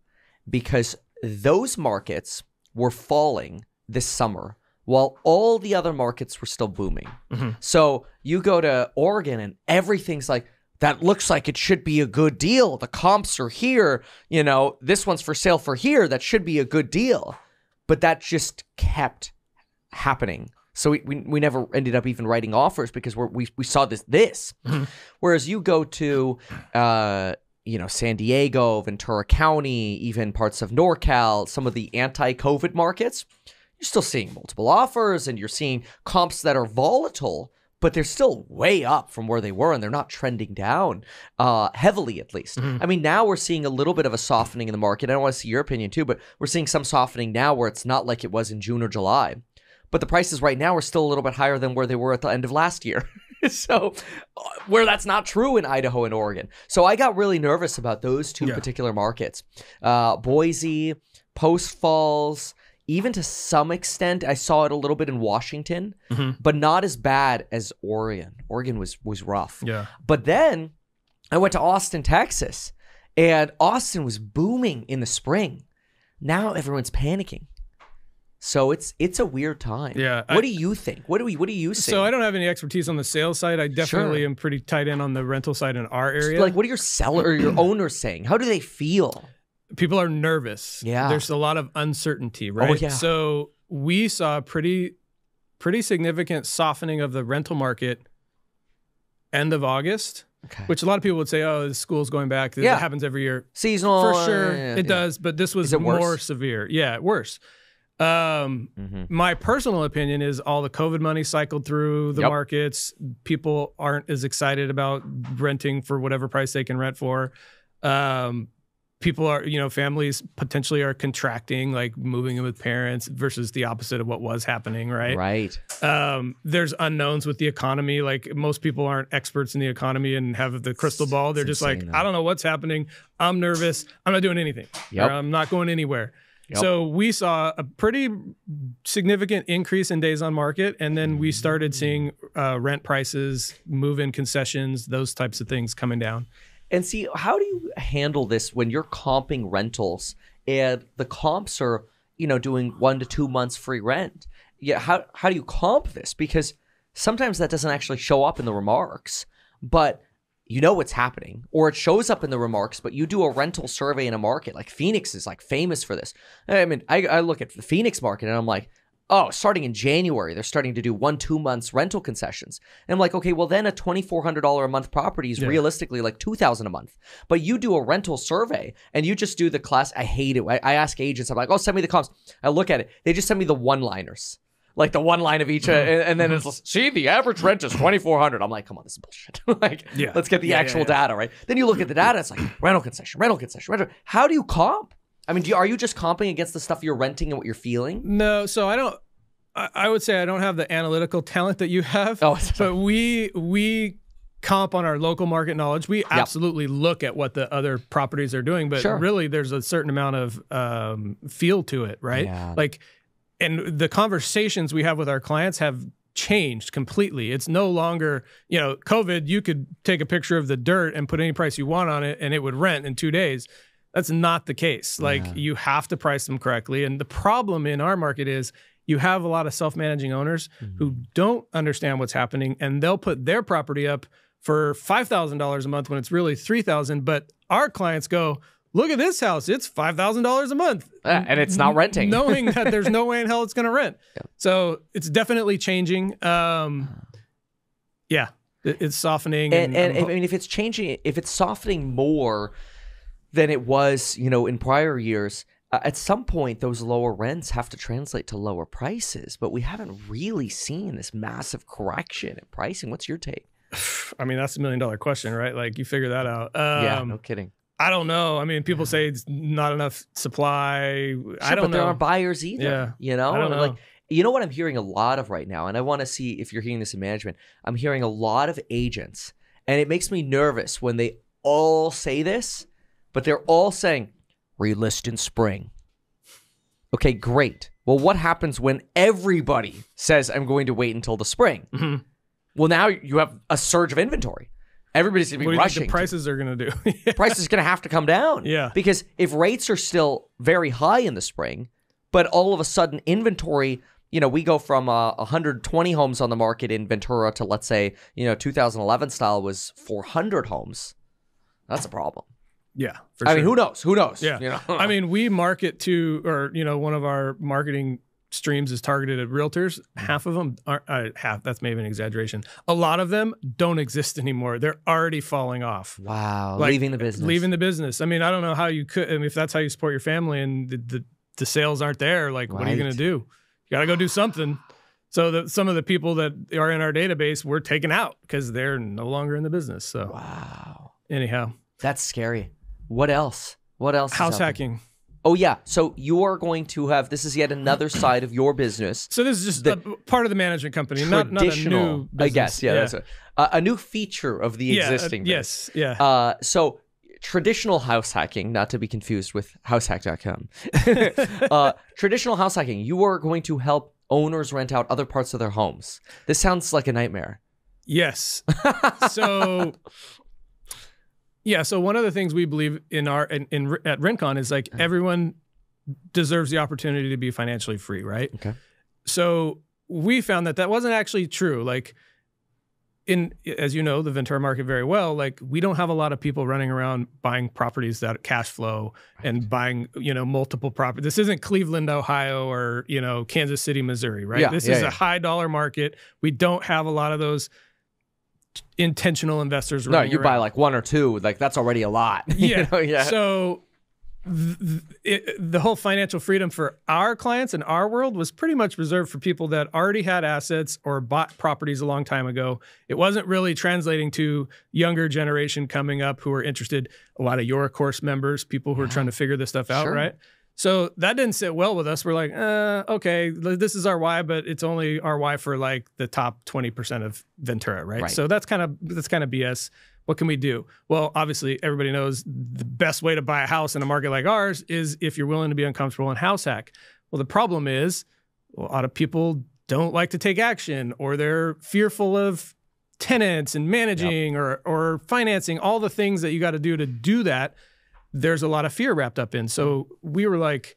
because those markets were falling this summer while all the other markets were still booming. Mhm. So you go to Oregon and everything's like, that looks like it should be a good deal. The comps are here. You know, this one's for sale for here. That should be a good deal. But that just kept happening. So we, we, we never ended up even writing offers because we're, we we saw this this. Whereas you go to uh, you know San Diego, Ventura County, even parts of NorCal, some of the anti-COVID markets, you're still seeing multiple offers and you're seeing comps that are volatile, but they're still way up from where they were and they're not trending down uh, heavily, at least. I mean, now we're seeing a little bit of a softening in the market. I don't want to see your opinion too, but we're seeing some softening now where it's not like it was in June or July. But the prices right now are still a little bit higher than where they were at the end of last year. so, uh, where that's not true in Idaho and Oregon. So, I got really nervous about those two Yeah. particular markets. Uh, Boise, Post Falls, even to some extent, I saw it a little bit in Washington, Mhm. but not as bad as Oregon. Oregon was was rough. yeah. But then I went to Austin, Texas, and Austin was booming in the spring. Now everyone's panicking. So it's it's a weird time. Yeah, What I- do you think? What do we what do you see? So I don't have any expertise on the sales side. I definitely am pretty tight in on the rental side in our area. like what are your seller or your owners saying? How do they feel? people are nervous. Yeah. Oh, There's a lot of uncertainty, oh, right? yeah. So we saw a pretty pretty significant softening of the rental market end of August, Okay. which a lot of people would say, oh, the school's going back. Yeah. That happens every year. Seasonal For sure, yeah, it yeah. does, but this was worse? more severe. Yeah, worse. Um, Mhm. my personal opinion is all the COVID money cycled through the Yep. markets. People aren't as excited about renting for whatever price they can rent for. Um, people are, you know, families potentially are contracting, like moving in with parents versus the opposite of what was happening, right? Right. Um, there's unknowns with the economy. Like most people aren't experts in the economy and have the crystal ball. They're It's just like, insane, I don't know what's happening. I'm nervous. I'm not doing anything. Yep. I'm not going anywhere. Yep. So we saw a pretty significant increase in days on market, and then we started seeing uh, rent prices, move-in concessions, those types of things coming down. And see, how do you handle this when you're comping rentals and the comps are, you know, doing one to two months free rent? Yeah, how how do you comp this? Because sometimes that doesn't actually show up in the remarks, but you know what's happening, or it shows up in the remarks, but you do a rental survey in a market like Phoenix is like famous for this. I mean, I, I look at the Phoenix market and I'm like, oh, starting in January, they're starting to do one, two months rental concessions. And I'm like, okay, well then a $2,400 a month property is Yeah. realistically like 2000 a month. But you do a rental survey and you just do the class. I hate it. I, I ask agents, I'm like, oh, send me the comps. I look at it. They just send me the one-liners. Like the one line of each, uh, and, and then it's see the average rent is twenty four hundred. I'm like, come on, this is bullshit. like, Mm-hmm. Yeah. let's get the Yeah, actual yeah. data right. Then you look at the data, it's like rental concession, rental concession, rental. How do you comp? I mean, do you, are you just comping against the stuff you're renting and what you're feeling? No, so I don't. I, I would say I don't have the analytical talent that you have. Oh, but we we comp on our local market knowledge. We absolutely look at what the other properties are doing, but Sure. really there's a certain amount of um, feel to it, right? Yeah. Like, and the conversations we have with our clients have changed completely. It's no longer, you know, COVID, you could take a picture of the dirt and put any price you want on it and it would rent in two days. That's not the case. Like you have to price them correctly. And the problem in our market is you have a lot of self-managing owners who mm-hmm. don't understand what's happening and they'll put their property up for $5,000 a month when it's really 3,000, but our clients go, "Look at this house. It's $5,000 a month." Uh, and it's not renting. knowing that there's no way in hell it's going to rent. So, it's definitely changing. Um yeah, it- it's softening and, and, and I mean, if it's changing, if it's softening more than it was, you know, in prior years, uh, at some point those lower rents have to translate to lower prices. But we haven't really seen this massive correction in pricing. What's your take? I mean, that's a million dollar question, right? Like you figure that out. Um, yeah, no kidding. I don't know. I mean, people say it's not enough supply. I don't but there aren't buyers either. Yeah. You know? I don't Like you know what I'm hearing a lot of right now, and I want to see if you're hearing this in management. I'm hearing a lot of agents, and it makes me nervous when they all say this, but they're all saying relist in spring. Okay, great. Well, what happens when everybody says I'm going to wait until the spring? Mhm. Well, now you have a surge of inventory. Everybody's going to what be do you rushing. think the prices are going to do? price is going to have to come down. Yeah. Because if rates are still very high in the spring, but all of a sudden inventory, you know, we go from uh, 120 homes on the market in Ventura to let's say, you know, 2011 style was 400 homes. That's a problem. yeah, I sure. mean, who knows? Who knows? Yeah. You know? I mean, we market to, or you know, one of our marketing streams is targeted at realtors. Half of them aren't uh, half. That's maybe an exaggeration. A lot of them don't exist anymore. They're already falling off. wow, Like, leaving the business. Leaving the business. I mean, I don't know how you could. I mean, if that's how you support your family and the the, the sales aren't there, like, what are you gonna do? You got to go do something. So that some of the people that are in our database were taken out because they're no longer in the business. So Wow, anyhow, that's scary. What else? What else? house hacking. Oh yeah. So you are going to have this is yet another side of your business. So this is just The a, part of the management company, not, not a new business. I guess. Yeah, that's a, a, new feature of the Yeah, uh, existing. thing. yes, yeah. Uh, so traditional house hacking, not to be confused with househack.com. uh, traditional house hacking, you are going to help owners rent out other parts of their homes. This sounds like a nightmare. Yes. so yeah, so one of the things we believe in our in, in at Rincon is like uh-huh. everyone deserves the opportunity to be financially free, right? Okay. So we found that that wasn't actually true. Like in as you know the Ventura market very well, like we don't have a lot of people running around buying properties that cash flow and buying, you know, multiple properties. This isn't Cleveland, Ohio or, you know, Kansas City, Missouri, right? Yeah, this yeah, is yeah. a high dollar market. We don't have a lot of those intentional investors No, you buy like one or two, like that's already a lot. You yeah. know, yeah. So th- it, the whole financial freedom for our clients in our world was pretty much reserved for people that already had assets or bought properties a long time ago. It wasn't really translating to younger generation coming up who are interested. A lot of your course members, people who are trying to figure this stuff out, Sure. right? So that didn't sit well with us. We're like, uh, okay, this is our why, but it's only our why for like the top 20% of Ventura, right? Right. So that's kind of that's kind of BS. What can we do? Well, obviously, everybody knows the best way to buy a house in a market like ours is if you're willing to be uncomfortable and house hack. Well, the problem is a lot of people don't like to take action or they're fearful of tenants and managing or or financing all the things that you got to do to do that there's a lot of fear wrapped up in so we were like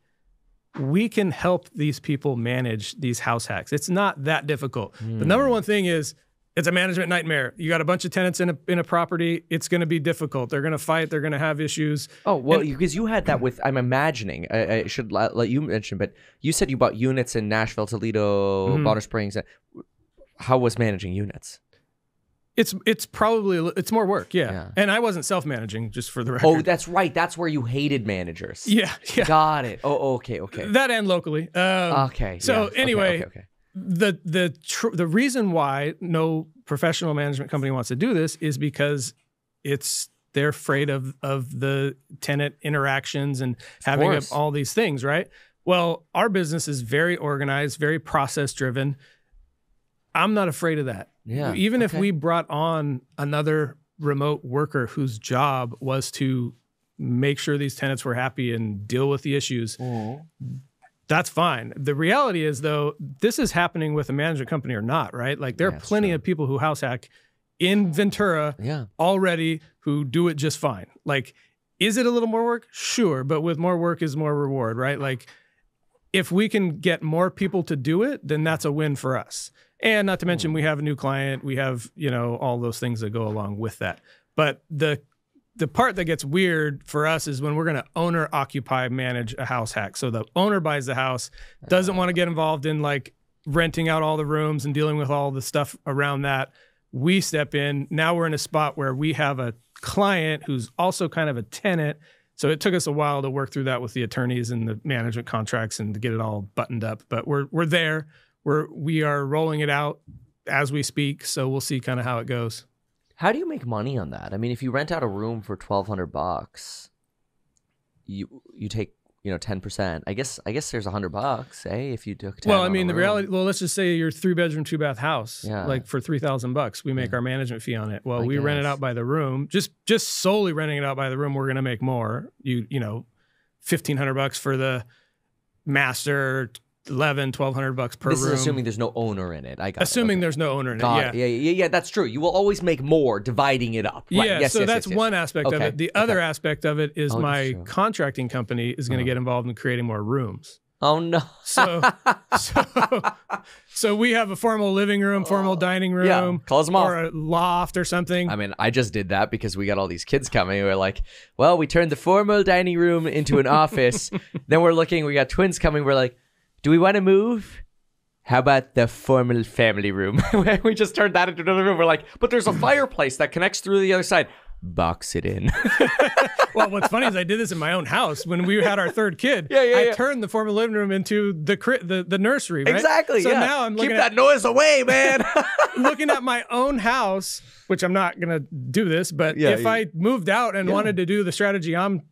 we can help these people manage these house hacks it's not that difficult the number one thing is it's a management nightmare you got a bunch of tenants in a, in a property it's going to be difficult they're going to fight they're going to have issues Oh well, because you had that with. I'm imagining. I, I should let, let you mention, but you said you bought units in Nashville, Toledo, Mm-hmm. Bonner Springs. How was managing units? It's it's probably it's more work yeah, Yeah. and i wasn't self-managing just for the record Oh, that's right. That's where you hated managers. yeah yeah Got it. Oh, okay, okay, that and locally um, okay. so yeah, anyway, okay, okay. the the tr- the reason why no professional management company wants to do this is because it's they're afraid of of the tenant interactions and having course. all these things, right? Well, our business is very organized, very process driven. I'm not afraid of that. Yeah, Even if we brought on another remote worker whose job was to make sure these tenants were happy and deal with the issues, mm-hmm. that's fine. The reality is, though, this is happening with a management company or not, right? Like there Yeah, are plenty true. of people who house hack in Ventura Yeah. already who do it just fine. Like, is it a little more work? Sure, but with more work is more reward, right? Like, if we can get more people to do it, then that's a win for us. And not to mention, hmm. we have a new client. We have you know all those things that go along with that. But the the part that gets weird for us is when we're going to owner occupy manage a house hack. So the owner buys the house, doesn't want to ah. get involved in like renting out all the rooms and dealing with all the stuff around that. We step in. Now we're in a spot where we have a client who's also kind of a tenant. So it took us a while to work through that with the attorneys and the management contracts and to get it all buttoned up. But we're we're there. We're we are rolling it out as we speak. So we'll see kind of how it goes. How do you make money on that? I mean, if you rent out a room for twelve hundred bucks, you you take you know ten percent. I guess I guess there's a hundred bucks, eh? If you took 10 Well, I mean, the room. reality. Well, let's just say your three bedroom, two bath house, Yeah. like for three thousand bucks, we make our management fee on it. Well, I we rent it out by the room. Just just solely renting it out by the room, we're gonna make more. You you know, fifteen hundred bucks for the master, 11, 1200 bucks per This room. is assuming there's no owner in it. I got it. Assuming Okay. there's no owner in Got it. it. Yeah. Yeah. yeah, yeah, That's true. You will always make more dividing it up. Right. Yeah, Yes, so yes, that's yes, one aspect of it. The other aspect of it is Oh, my contracting company is going to Uh-huh. get involved in creating more rooms. Oh no. So, so, so we have a formal living room, formal dining room, Oh, Yeah, close 'em off. or a loft or something. I mean, I just did that because we got all these kids coming. We are like, well, we turned the formal dining room into an office. then we're looking, we got twins coming. We're like, do we want to move? How about the formal family room? we just turned that into another room. We're like, but there's a fireplace that connects through the other side. Box it in. well, what's funny is I did this in my own house when we had our third kid. Yeah, yeah, I yeah. turned the formal living room into the cri- the, the nursery. Right? exactly. So yeah. now I'm keep looking that at noise away, man. looking at my own house, which I'm not gonna do this, but Yeah, if. I moved out and wanted to do the strategy I'm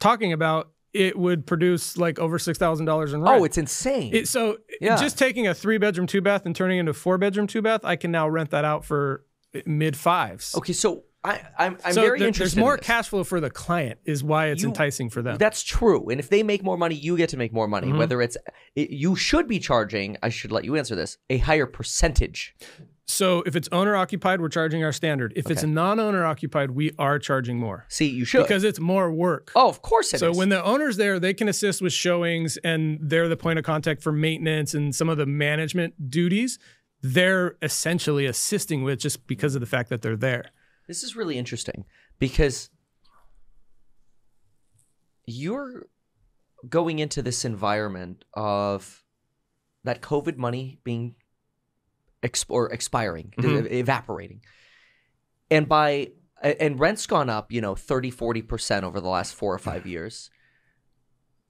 talking about, it would produce like over six thousand dollars in rent. oh, it's insane. It, so Yeah. just taking a three bedroom, two bath and turning it into a four bedroom, two bath, I can now rent that out for mid fives. okay, so I, I'm, I'm so very there- interested. there's more in cash flow for the client, is why it's You- enticing for them. That's true. And if they make more money, you get to make more money. Mhm. Whether it's, it, you should be charging, I should let you answer this, a higher percentage. So if it's owner occupied, we're charging our standard. If it's non owner occupied, we are charging more See, you should. because it's more work. oh, of course it is. so when the owner's there, they can assist with showings and they're the point of contact for maintenance and some of the management duties. They're essentially assisting with just because of the fact that they're there. This is really interesting because you're going into this environment of that COVID money being exp- or expiring, Mhm. evaporating. And by and rent's gone up, you know, 30, 40% over the last 4 or 5 years.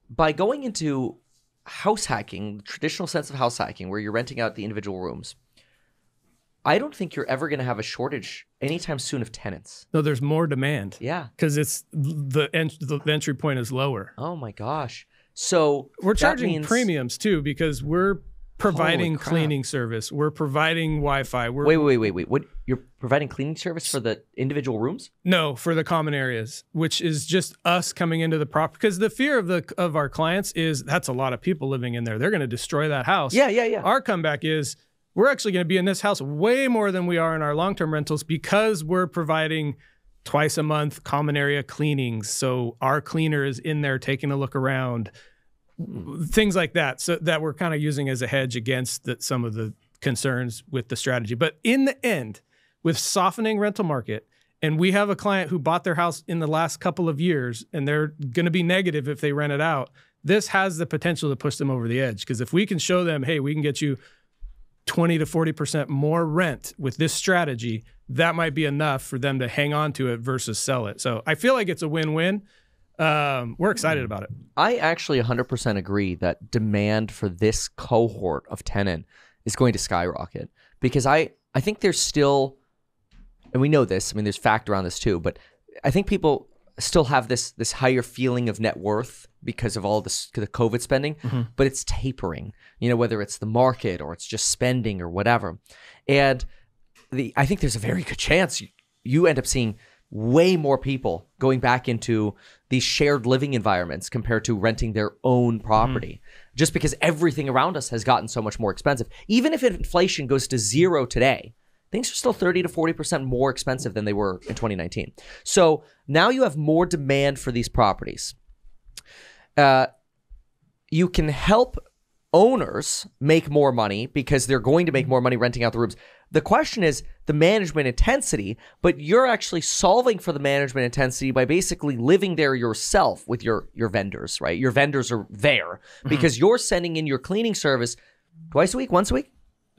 By going into house hacking, the traditional sense of house hacking where you're renting out the individual rooms, I don't think you're ever going to have a shortage anytime soon of tenants. No, there's more demand Yeah. because it's the, ent- the entry point is lower. Oh my gosh. So We're charging means- premiums too because we're providing cleaning service. We're providing Wi-Fi. We're Wait, wait, wait, wait. What you're providing cleaning service for the individual rooms? no for the common areas, which is just us coming into the property because the fear of the of our clients is that's a lot of people living in there. They're going to destroy that house. Yeah, yeah, yeah. Our comeback is we're actually going to be in this house way more than we are in our long-term rentals because we're providing twice a month common area cleanings. So our cleaner is in there taking a look around, Mm-hmm. things like that. So that we're kind of using as a hedge against the, some of the concerns with the strategy. But in the end, with softening rental market, and we have a client who bought their house in the last couple of years, and they're going to be negative if they rent it out. This has the potential to push them over the edge because if we can show them, hey, we can get you 20 to 40% more rent with this strategy, that might be enough for them to hang on to it versus sell it. So I feel like it's a win win. Um, we're excited about it. I actually 100% agree that demand for this cohort of tenant is going to skyrocket because I I think there's still and we know this, I mean there's fact around this too, but I think people still have this this higher feeling of net worth because of all this the COVID spending, but it's tapering. You know, whether it's the market or it's just spending or whatever. And the I think there's a very good chance you, you end up seeing way more people going back into these shared living environments compared to renting their own property. Just because everything around us has gotten so much more expensive. Even if inflation goes to zero today things are still 30 to 40% more expensive than they were in 2019 so now you have more demand for these properties. Uh, you can help owners make more money because they're going to make more money renting out the rooms. The question is the management intensity, but you're actually solving for the management intensity by basically living there yourself with your your vendors, right? Your vendors are there because you're sending in your cleaning service twice a week, once a week,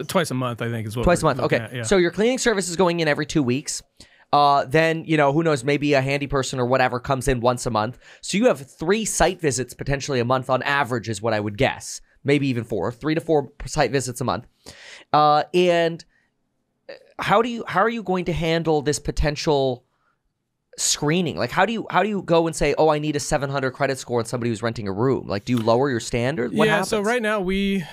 Twice a month, I think, is what. twice a month. Okay, at, yeah. so your cleaning service is going in every two weeks. Uh, then you know who knows maybe a handy person or whatever comes in once a month. So you have three site visits potentially a month on average is what I would guess. Maybe even four, three to four site visits a month. Uh, and how do you how are you going to handle this potential screening? Like how do you how do you go and say, oh, I need a 700 credit score on somebody who's renting a room? Like do you lower your standard? What yeah. happens? So right now we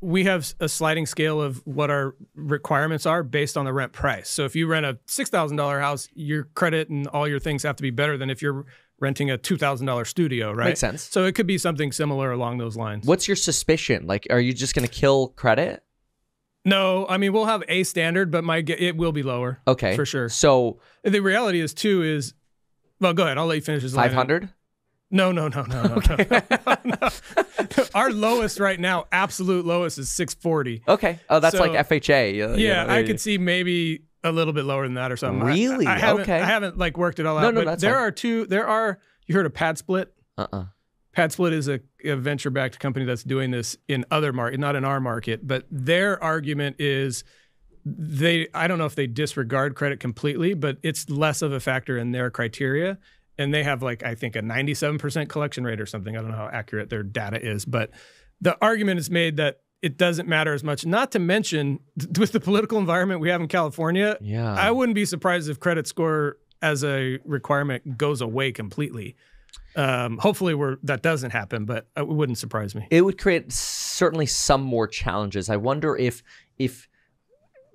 we have a sliding scale of what our requirements are based on the rent price. So if you rent a six thousand dollar house, your credit and all your things have to be better than if you're renting a two thousand dollar studio, right? Makes sense. So it could be something similar along those lines. What's your suspicion? Like, are you just going to kill credit? No, I mean we'll have a standard, but my it will be lower. Okay, For sure. So The reality is too is, well, go ahead. I'll let you finish 500. No, no, no, no, no, no. no. Our lowest right now, absolute lowest, is six forty. Okay. Oh, that's So- like FHA. you- you Yeah, know, I uh, could see maybe a little bit lower than that or something. Really? I, haven't, Okay. I haven't like worked it all out. No, no, but that's there fine. are two. There are. You heard of PadSplit? Uh-uh. PadSplit is a, a venture-backed company that's doing this in other market, not in our market. But their argument is they. I don't know if they disregard credit completely, but it's less of a factor in their criteria. And they have like I think a 97% collection rate or something. I don't know how accurate their data is, but the argument is made that it doesn't matter as much. Not to mention with the political environment we have in California, Yeah. I wouldn't be surprised if credit score as a requirement goes away completely. Um, hopefully, we're, that doesn't happen, but it wouldn't surprise me. it would create certainly some more challenges. I wonder if if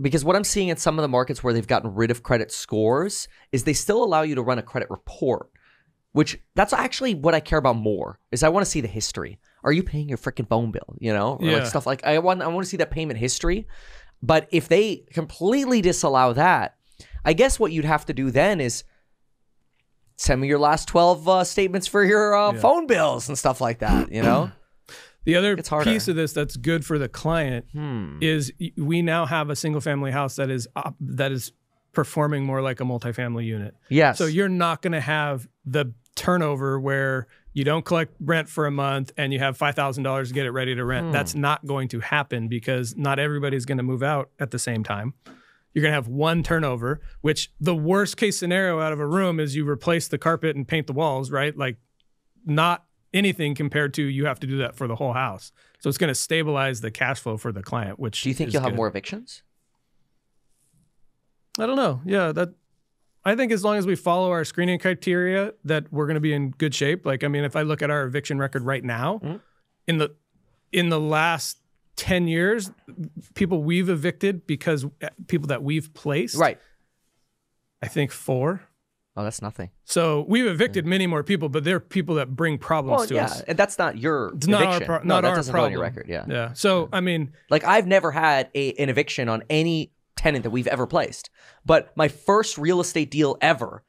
because what I'm seeing in some of the markets where they've gotten rid of credit scores is they still allow you to run a credit report, which that's actually what I care about more. Is I want to see the history. Are you paying your freaking phone bill? You know, or Yeah. like stuff like I want I want to see that payment history. But if they completely disallow that, I guess what you'd have to do then is send me your last 12 uh, statements for your uh, phone bills and stuff like that, you know? The other piece of this that's good for the client Hmm. is we now have a single family house that is op- that is performing more like a multifamily unit. Yes. So you're not going to have the turnover where you don't collect rent for a month and you have $5,000 to get it ready to rent. Hmm. That's not going to happen because not everybody's going to move out at the same time. You're going to have one turnover, which the worst case scenario out of a room is you replace the carpet and paint the walls, right? Like not anything compared to you have to do that for the whole house. So it's going to stabilize the cash flow for the client, which Do you think you'll have more evictions? I don't know. Yeah, that I think as long as we follow our screening criteria, that we're going to be in good shape. Like, I mean, if I look at our eviction record right now, Mm-hmm. in the in the last ten years, people we've evicted because uh, people that we've placed, Right. I think four. Oh, that's nothing. So we've evicted many more people, but they're people that bring problems Well, to yeah, us. and that's not your It's not our eviction. pro- no, not that our doesn't go on your record. Yeah. Yeah. So I mean, Like I've never had a, an eviction on any tenant that we've ever placed. But my first real estate deal ever,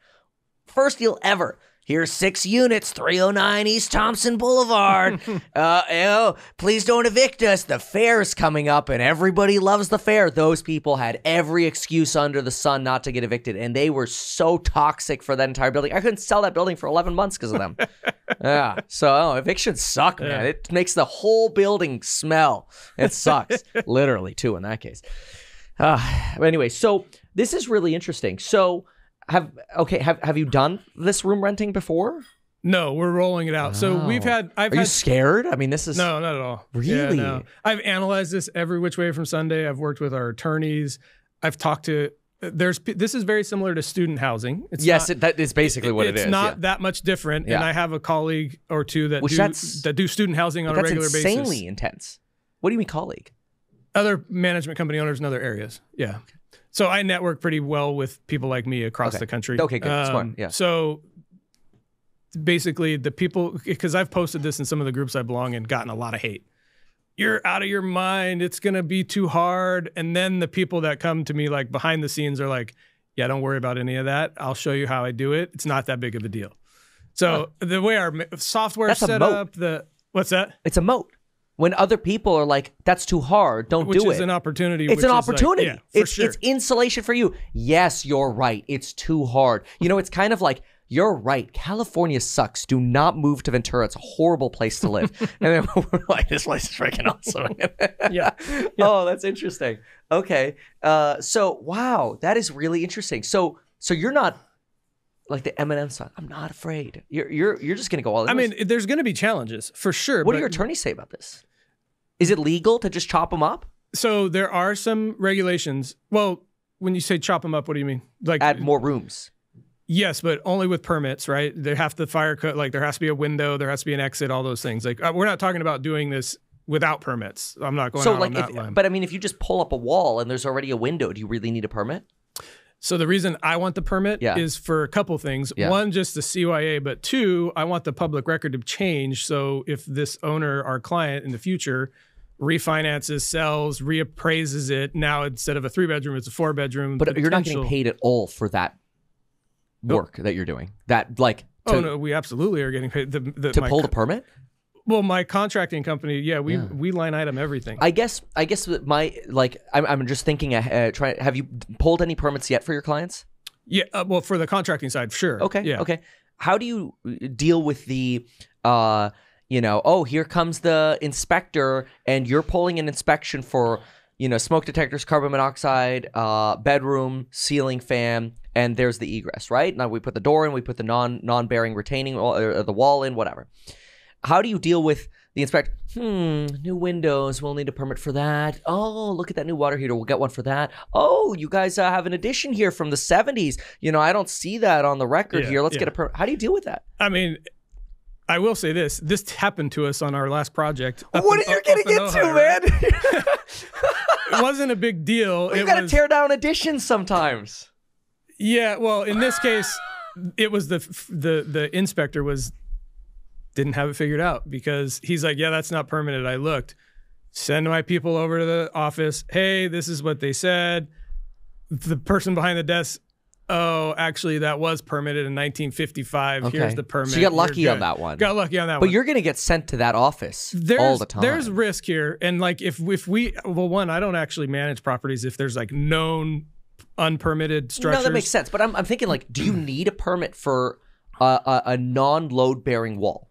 first deal ever. Here's six units, 309 East Thompson Boulevard. uh, oh, please don't evict us. The fair is coming up and everybody loves the fair. Those people had every excuse under the sun not to get evicted. And they were so toxic for that entire building. I couldn't sell that building for 11 months because of them. yeah. So oh, evictions suck, man. Yeah. It makes the whole building smell. It sucks. Literally, too, in that case. Uh, anyway, so this is really interesting. So have okay, have have you done this room renting before? no, we're rolling it out. So we've Oh. had I've Are you scared? I mean, this is No, not at all. Really? Yeah, no. I've analyzed this every which way from Sunday. I've worked with our attorneys. I've talked to there's this is very similar to student housing. It's yes, not, it, that is basically what it it's is. not yeah. that much different. And I have a colleague or two that Which do that do student housing on a regular insanely basis. Insanely intense. What do you mean, colleague? Other management company owners in other areas. Yeah. So I network pretty well with people like me across Okay. the country. Okay, good. Smart. Um, Yeah. So basically, the people because I've posted this in some of the groups I belong in, gotten a lot of hate. You're out of your mind. It's gonna be too hard. And then the people that come to me like behind the scenes are like, "Yeah, don't worry about any of that. I'll show you how I do it. It's not that big of a deal." So the way our software That's set up, the what's that? It's a moat. When other people are like, "That's too hard. Don't Which do is it." an opportunity. it's an is like- opportunity. yeah, it's sure. it's insulation for you. Yes, you're right. It's too hard. You know, it's kind of like you're right. California sucks. Do not move to Ventura. It's a horrible place to live. and then we're like, this place is freaking awesome. Yeah. Oh, that's interesting. Okay. Uh, so wow, that is really interesting. So so you're not like the Eminem song. I'm not afraid. You're you're you're just gonna go all. I mean, there's going to be challenges for sure. what do your attorneys say about this? Is it legal to just chop them up? So there are some regulations. Well, when you say chop them up, what do you mean? Like Add more rooms. yes, but only with permits, right? They have to fire cut. Like there has to be a window, there has to be an exit, all those things. Like uh, we're not talking about doing this without permits. I'm not going So like, on that if, line. but I mean, if you just pull up a wall and there's already a window, do you really need a permit? So the reason I want the permit Yeah. is for a couple things. Yeah. One, just the CYA, but two, I want the public record to change. So if this owner, our client in the future, refinances, sells, reappraises it, now instead of a three bedroom, it's a four bedroom. But you're not getting paid at all for that oh. work that you're doing. That like oh, to, oh no, we absolutely are getting paid. The, the, to my pull the permit. Well, my contracting company, yeah, we Yeah. we line item everything. I guess I guess my like I'm, I'm just thinking. Uh, try, have you pulled any permits yet for your clients? yeah, uh, well, for the contracting side, sure. Okay. yeah. Okay. How do you uh, deal with the, uh, you know, oh, here comes the inspector, and you're pulling an inspection for, you know, smoke detectors, carbon monoxide, uh, bedroom, ceiling fan, and there's the egress, right? Now we put the door in, we put the non non bearing retaining wall, or the wall in, whatever. How do you deal with the inspector? Hmm, new windows. We'll need a permit for that. Oh, look at that new water heater. We'll get one for that. Oh, you guys uh, have an addition here from the 70s. You know, I don't see that on the record Yeah, here. Let's yeah. get a permit. How do you deal with that? I mean, I will say this: this happened to us on our last project. what in- are you up getting in into, Ohio, man? It wasn't a big deal. you got to tear down additions sometimes. Yeah, well, in this case, it was the the the inspector was didn't have it figured out because he's like, yeah, that's not permitted. I looked. Send my people over to the office. Hey, this is what they said. The person behind the desk. Oh, actually, that was permitted in 1955. Okay. Here's the permit. So you got lucky on that one. Got lucky on that But one. But you're going to get sent to that office there's, all the time. There's risk here, and like if if we well, one, I don't actually manage properties if there's like known unpermitted structures. No, that makes sense. But I'm, I'm thinking like, do you need a permit for a, a, a non-load bearing wall?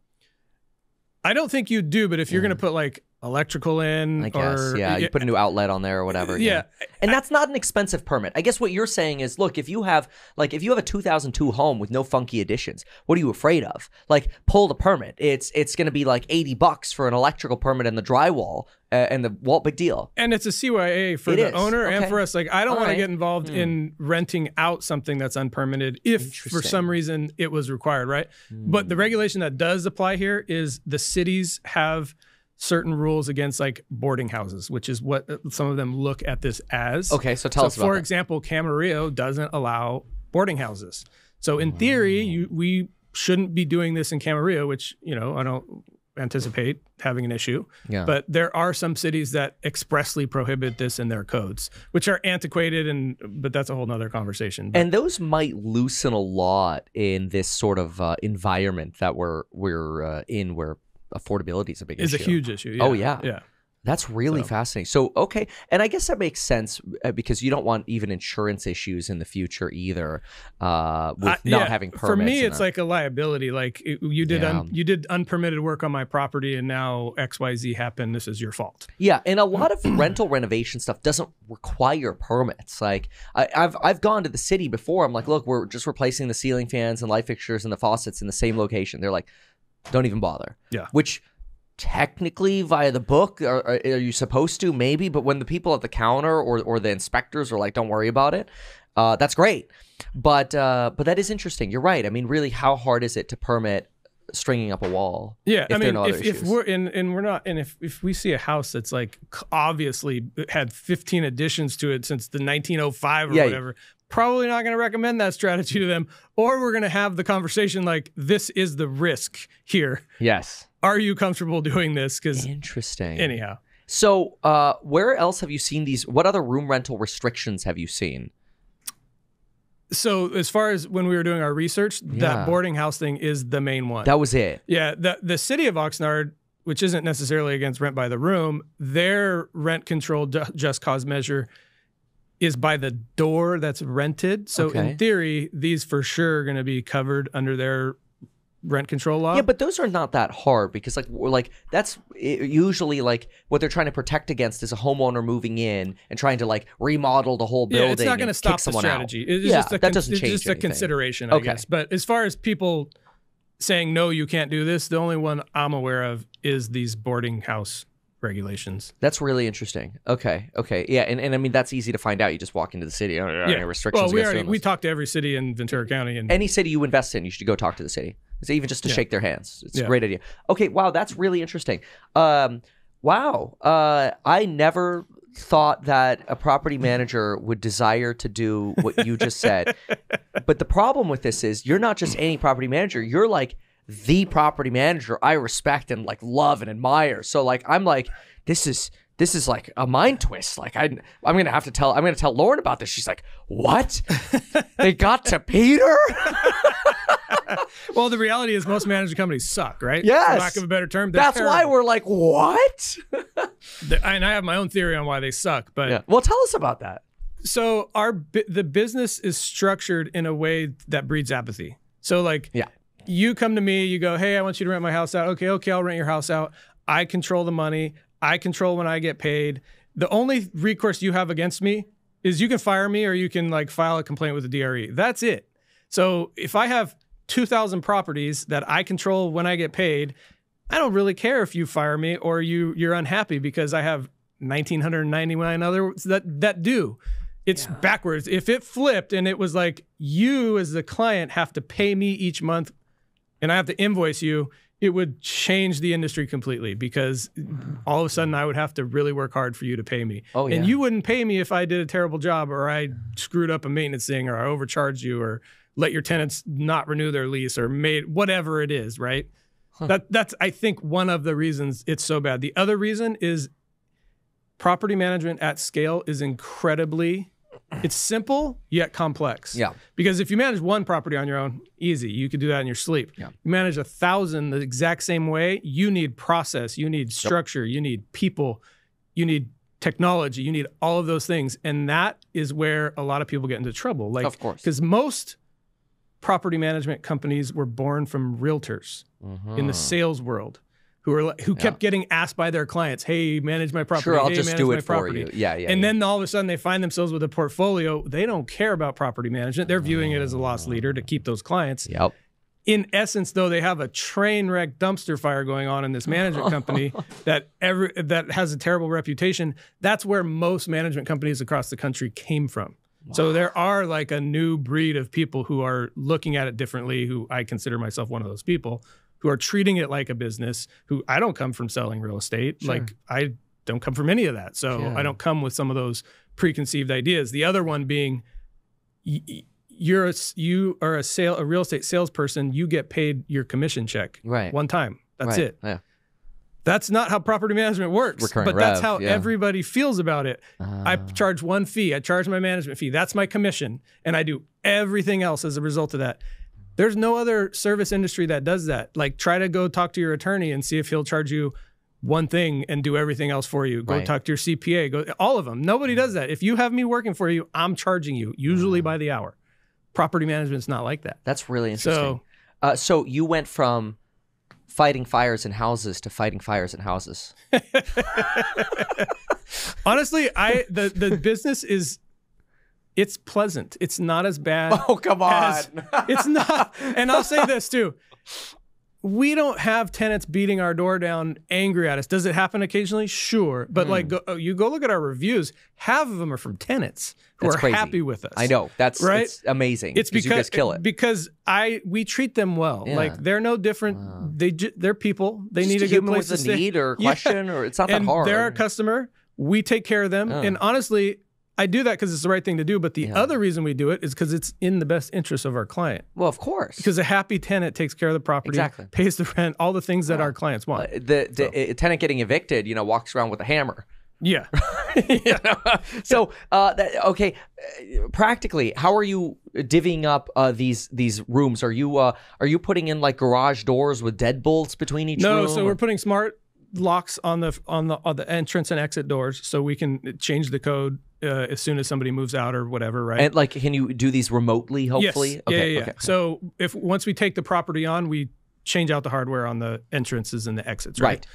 I don't think you do, but if you're Yeah. gonna mm. put like electrical in, I guess. or yeah, you put a new outlet on there or whatever. yeah, And that's not an expensive permit. I guess what you're saying is, look, if you have like if you have a 2002 home with no funky additions, what are you afraid of? Like pull the permit. It's it's going to be like 80 bucks for an electrical permit and the drywall uh, and the wall. Big deal. and it's a CYA for It the is. owner and for us. Like, I don't want right. to get involved Hmm. in renting out something that's unpermitted if for some reason it was required, right? But Hmm. the regulation that does apply here is the cities have certain rules against like boarding houses, which is what uh, some of them look at this as. Okay, so tell so us about for that. example, Camarillo doesn't allow boarding houses. So in theory, you, we shouldn't be doing this in Camarillo, which you know I don't anticipate having an issue. Yeah. But there are some cities that expressly prohibit this in their codes, which are antiquated, and but that's a whole nother conversation. But And those might loosen a lot in this sort of uh, environment that we're we're uh, in, where affordability is a big is a huge issue. Oh, yeah. yeah. yeah. That's really So- fascinating. So, okay. And I guess that makes sense uh, because you don't want even insurance issues in the future either uh, with not yeah, having permits. For me, it's that. like a liability. Like you did, un, you did unpermitted work on my property, and now X Y Z happened. This is your fault. Yeah, and a lot of rental renovation stuff doesn't require permits. Like I, I've I've gone to the city before. I'm like, look, we're just replacing the ceiling fans and light fixtures and the faucets in the same location. They're like, don't even bother. Yeah. Which technically via the book are, are, you supposed to maybe but when the people at the counter or, or the inspectors are like don't worry about it Uh, that's great, but uh, but that is interesting. You're right. I mean, really, how hard is it to permit stringing up a wall? Yeah, if I mean, no if, if we're and, and we're not, and if if we see a house that's like obviously had 15 additions to it since the 1905 or Yeah. whatever, probably not going to recommend that strategy to them. Or we're going to have the conversation like, this is the risk here. Yes. Are you comfortable doing this? Because Interesting. anyhow, So, uh, where else have you seen these? What other room rental restrictions have you seen? so as far as when we were doing our research, Yeah. that boarding house thing is the main one. That was it. Yeah, the the city of Oxnard, which isn't necessarily against rent by the room, their rent control ju- just cause measure is by the door that's rented. So Okay. in theory, these for sure are going to be covered under their rent control law. Yeah, but those are not that hard because, like, we're like that's usually like what they're trying to protect against is a homeowner moving in and trying to like remodel the whole building. yeah, it's not going to stop the someone out. strategy. It's Yeah, just a that con- doesn't it's change just a consideration, I Okay. guess. But as far as people saying no, you can't do this, the only one I'm aware of is these boarding house regulations. That's really interesting. Okay, okay, yeah, and, and I mean that's easy to find out. You just walk into the city. Oh, there are any restrictions Well, we already we talked to every city in Ventura County, and any city you invest in, you should go talk to the city. It's even just to Yeah. shake their hands. It's a great idea. Okay, wow, that's really interesting. Um, wow, uh, I never thought that a property manager would desire to do what you just said. but the problem with this is you're not just any property manager. You're like the property manager I respect and like love and admire. So like I'm like this is this is like a mind twist. Like I I'm gonna have to tell I'm gonna tell Lauren about this. She's like, what? they got to Peter? Well, the reality is most management companies suck, right? Yes. For lack of a better term. That's why we're like, what? And I have my own theory on why they suck. But Yeah. Well, tell us about that. so our the business is structured in a way that breeds apathy. So like, Yeah. You come to me, you go, hey, I want you to rent my house out. Okay, okay, I'll rent your house out. I control the money. I control when I get paid. The only recourse you have against me is you can fire me or you can like file a complaint with the DRE. That's it. So if I have 2,000 properties that I control when I get paid, I don't really care if you fire me or you you're unhappy because I have 1999 others that that do. It's backwards. If it flipped and it was like you as the client have to pay me each month and I have to invoice you, it would change the industry completely because all of a sudden I would have to really work hard for you to pay me. Oh, yeah. And you wouldn't pay me if I did a terrible job or I screwed up a maintenance thing or I overcharged you or let your tenants not renew their lease or made whatever it is, right? That that's I think one of the reasons it's so bad. The other reason is property management at scale is incredibly it's simple yet complex. Yeah. Because if you manage one property on your own, easy. You could do that in your sleep. Yeah. You manage a thousand the exact same way, you need process, you need structure, you need people, you need technology, you need all of those things. And that is where a lot of people get into trouble. Like Of course. Because most property management companies were born from realtors in the mm-hmm. sales world. Who are who kept getting asked by their clients, "Hey, manage my property. Sure, I'll Hey, just do it for property." you. Yeah, yeah. and yeah. then all of a sudden they find themselves with a portfolio. They don't care about property management. They're viewing it as a loss leader to keep those clients. Yep. In essence, though, they have a train wreck dumpster fire going on in this management company that every that has a terrible reputation. That's where most management companies across the country came from. So there are like a new breed of people who are looking at it differently. Who I consider myself one of those people who are treating it like a business. Who I don't come from selling real estate. Like I don't come from any of that. So Yeah. I don't come with some of those preconceived ideas. The other one being you're a, you are a sale a real estate salesperson. You get paid your commission check Right. one time. That's right. it. Yeah. That's not how property management works. Recurring but that's how yeah. everybody feels about it. I Ah. charge one fee. I charge my management fee. That's my commission, and I do everything else as a result of that. There's no other service industry that does that. Like, try to go talk to your attorney and see if he'll charge you one thing and do everything else for you. Go Right. talk to your CPA. Go all of them. Nobody does that. If you have me working for you, I'm charging you usually by the hour. Property management's not like that. That's really interesting. So uh, so you went from fighting fires in houses to fighting fires in houses. honestly, I the the business is it's pleasant. It's not as bad. Oh come as- it's not. And I'll say this too. we don't have tenants beating our door down angry at us. Does it happen occasionally? Sure. But like Hmm. go, oh, you go look at our reviews, half of them are from tenants who That's are crazy. happy with us. I know that's Right? It's amazing. It's because you guys kill it. because I we treat them well. Yeah. Like they're no different. Wow. They they're people. They Just need a a good place with to a stay. need or Yeah. question, or it's not and that hard. they're our customer. We take care of them. Yeah. And honestly, I do that because it's the right thing to do. But the Yeah. other reason we do it is because it's in the best interest of our client. well, of course. Because a happy tenant takes care of the property, Exactly. pays the rent, all the things that our clients Uh, want. the the uh, tenant getting evicted, you know, walks around with a hammer. yeah. so uh, that, okay, uh, practically, how are you divvying up uh, these these rooms? Are you uh, are you putting in like garage doors with deadbolts between each No, room? so or- we're putting smart locks on the on the on the entrance and exit doors, so we can change the code uh, as soon as somebody moves out or whatever. Right. and like, can you do these remotely? Hopefully, Yes. okay, yeah, yeah, okay. So if once we take the property on, we change out the hardware on the entrances and the exits. Right. right.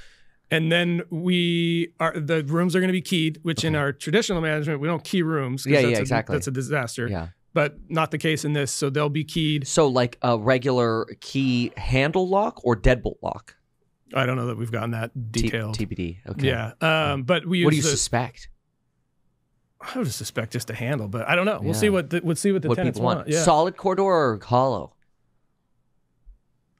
And then we are the rooms are going to be keyed, which in our traditional management we don't key rooms. Yeah, that's yeah, a- exactly. That's a disaster. Yeah. But not the case in this. So they'll be keyed. So like a regular key handle lock or deadbolt lock? I don't know that we've gotten that T- detailed. TBD. Okay. Yeah. Um, but we use What do you the, suspect? I would suspect just a handle, but I don't know. We'll see what the, we'll see what the what tenants want? want. Yeah. Solid core door or hollow?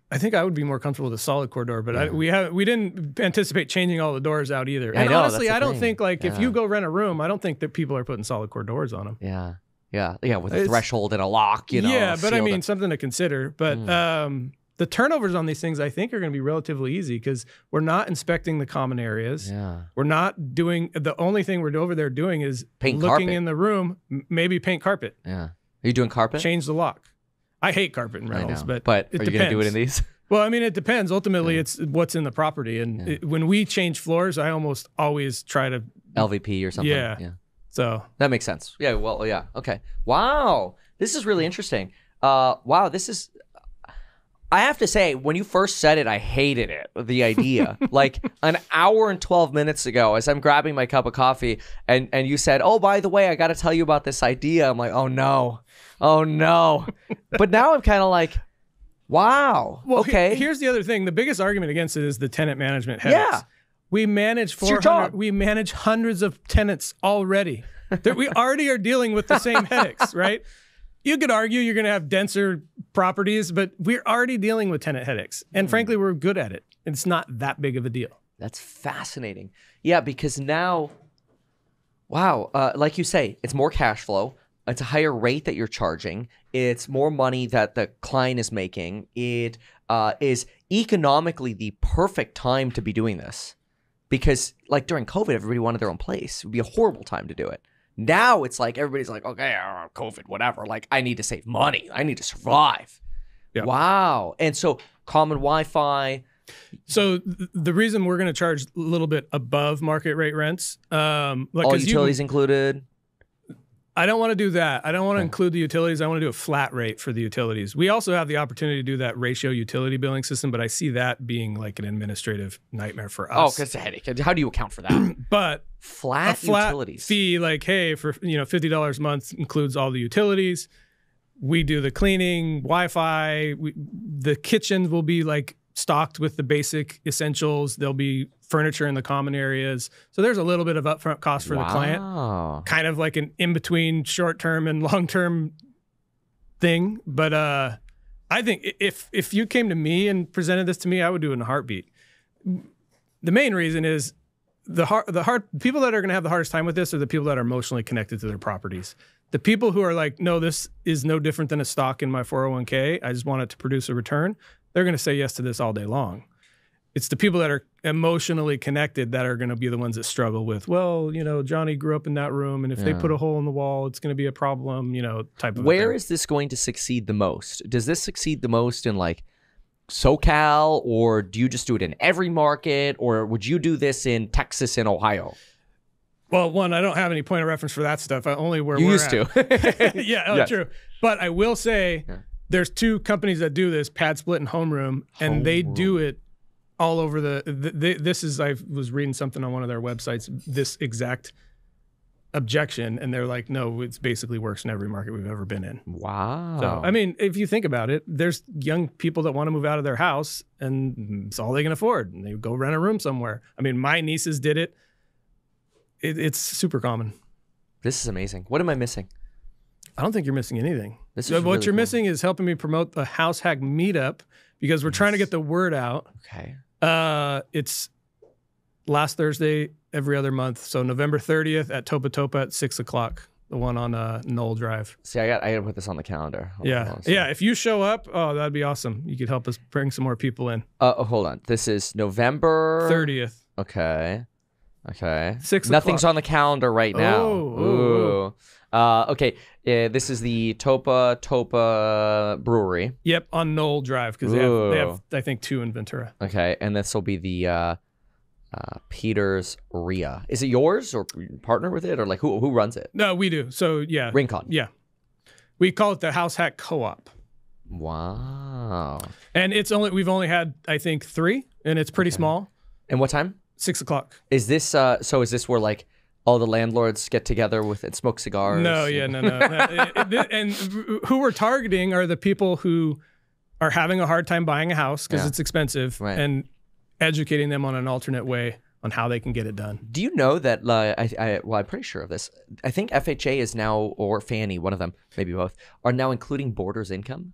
I think I would be more comfortable with a solid core door, but I, we have we didn't anticipate changing all the doors out either. I and know, honestly, I don't thing. think like if you go rent a room, I don't think that people are putting solid core doors on them. Yeah. Yeah. Yeah. With a It's- threshold and a lock, you know. yeah, but I mean something to consider. But Mm. um, the turnovers on these things I think are going to be relatively easy because we're not inspecting the common areas. Yeah. We're not doing the only thing we're over there doing is Paint looking carpet. in the room, maybe paint carpet, Yeah. Are you doing carpet? change the lock. I hate carpet in know. but are it you gonna do it in depends. these? Well, I mean, it depends. Ultimately, it's what's in the property, and Yeah. it- when we change floors, I almost always try to. LVP or something. Yeah. Yeah. So That makes sense. Yeah. Well. Yeah. Okay. Wow. This is really interesting. Uh. Wow. This is. I have to say, when you first said it, I hated it. The idea, like an hour and twelve minutes ago, as I'm grabbing my cup of coffee, and and you said, "Oh, by the way, I got to tell you about this idea." I'm like, "Oh no, oh no," but now I'm kind of like, "Wow, Well, he- okay." here's the other thing: the biggest argument against it is the tenant management headaches. Yeah. we manage 400. We manage hundreds of tenants already. We already are dealing with the same headaches, right? You could argue you're going to have denser properties, but we're already dealing with tenant headaches, and frankly, we're good at it. It's not that big of a deal. That's fascinating. Yeah, because now, wow, uh, like you say, it's more cash flow. It's a higher rate that you're charging. It's more money that the client is making. It uh, is economically the perfect time to be doing this because, like during COVID, everybody wanted their own place. It would be a horrible time to do it. Now it's like everybody's like, okay, uh, COVID, whatever. Like, I need to save money. I need to survive. Wow. And so, common Wi Fi. So th- the reason we're going to charge a little bit above market rate rents, um, like all 'cause you- utilities included. I don't want to do that. I don't want to include the utilities. I want to do a flat rate for the utilities. We also have the opportunity to do that ratio utility billing system, but I see that being like an administrative nightmare for Oh, us. because it's a headache. How do you account for that? but flat, a flat utilities. fee, like hey, for you know fifty dollars a month includes all the utilities. We do the cleaning, Wi-Fi. We, the kitchens will be like stocked with the basic essentials. There'll be furniture in the common areas. So there's a little bit of upfront cost for the client. Kind of like an in between short term and long term thing. But uh, I think if if you came to me and presented this to me, I would do it in a heartbeat. The main reason is the hard the hard people that are going to have the hardest time with this are the people that are emotionally connected to their properties. The people who are like, no, this is no different than a stock in my 401k. I just want it to produce a return. They're going to say yes to this all day long. It's the people that are emotionally connected that are going to be the ones that struggle with, well, you know, Johnny grew up in that room, and if they put a hole in the wall, it's going to be a problem, you know, type of. Where is this going to succeed the most? Does this succeed the most in like SoCal, or do you just do it in every market, or would you do this in Texas and Ohio? Well, one, I don't have any point of reference for that stuff. I only where You we're used at. to. yeah, oh, Yes. true. But I will say Yeah. there's two companies that do this, PadSplit and Homeroom, and they do it all over the. th th this is I was reading something on one of their websites. This exact objection, and they're like, no, it's basically works in every market we've ever been in. Wow. So, I mean, if you think about it, there's young people that want to move out of their house and it's all they can afford. And they go rent a room somewhere. I mean, my nieces did it. it it's super common. this is amazing. What am I missing? I don't think you're missing anything. This is what really you're cool. missing is helping me promote the House Hack Meetup because we're trying to get the word out. Okay. Uh, it's last Thursday every other month. So November 30th at Topa Topa at six o'clock. The one on uh, Knoll Drive. See, I got I got to put this on the calendar. Hold Yeah, on yeah. If you show up, oh, that'd be awesome. You could help us bring some more people in. Uh, oh, hold on. This is November 30th. Okay. Okay. Six Nothing's on the calendar right now. Oh, oh, Ooh. Uh, okay. Uh, this is the Topa Topa Brewery. Yep, on Knoll Drive because they have, they have, I think, two in Ventura. Okay, and this will be the uh, uh, Peters Ria. Is it yours or partner with it or like who who runs it? No, we do. So yeah, Rincon. yeah, we call it the House Hack Co-op, Wow. and it's only we've only had I think three, and it's pretty small. And what time Six o'clock. is this? Uh, so is this where like all the landlords get together with and smoke cigars? No, yeah, no, no. no. It- it- and who we're targeting are the people who are having a hard time buying a house because Yeah. it's expensive, Right. and educating them on an alternate way on how they can get it done. Do you know that? Uh, I, I well, I'm pretty sure of this. I think FHA is now or Fannie, one of them, maybe both, are now including Boarders income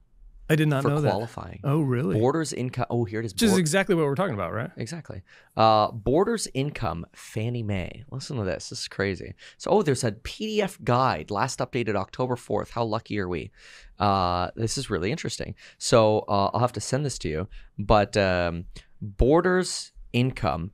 I did not for know that. qualifying. Oh, really? Boarders income. Oh, here it is. Which is exactly what we're talking about, right? Exactly. Uh, Boarders income, Fannie Mae. Listen to this. This is crazy. So, oh, there's a PDF guide, last updated October 4th. How lucky are we? Uh, this is really interesting. So, uh, I'll have to send this to you. But um, Boarders income,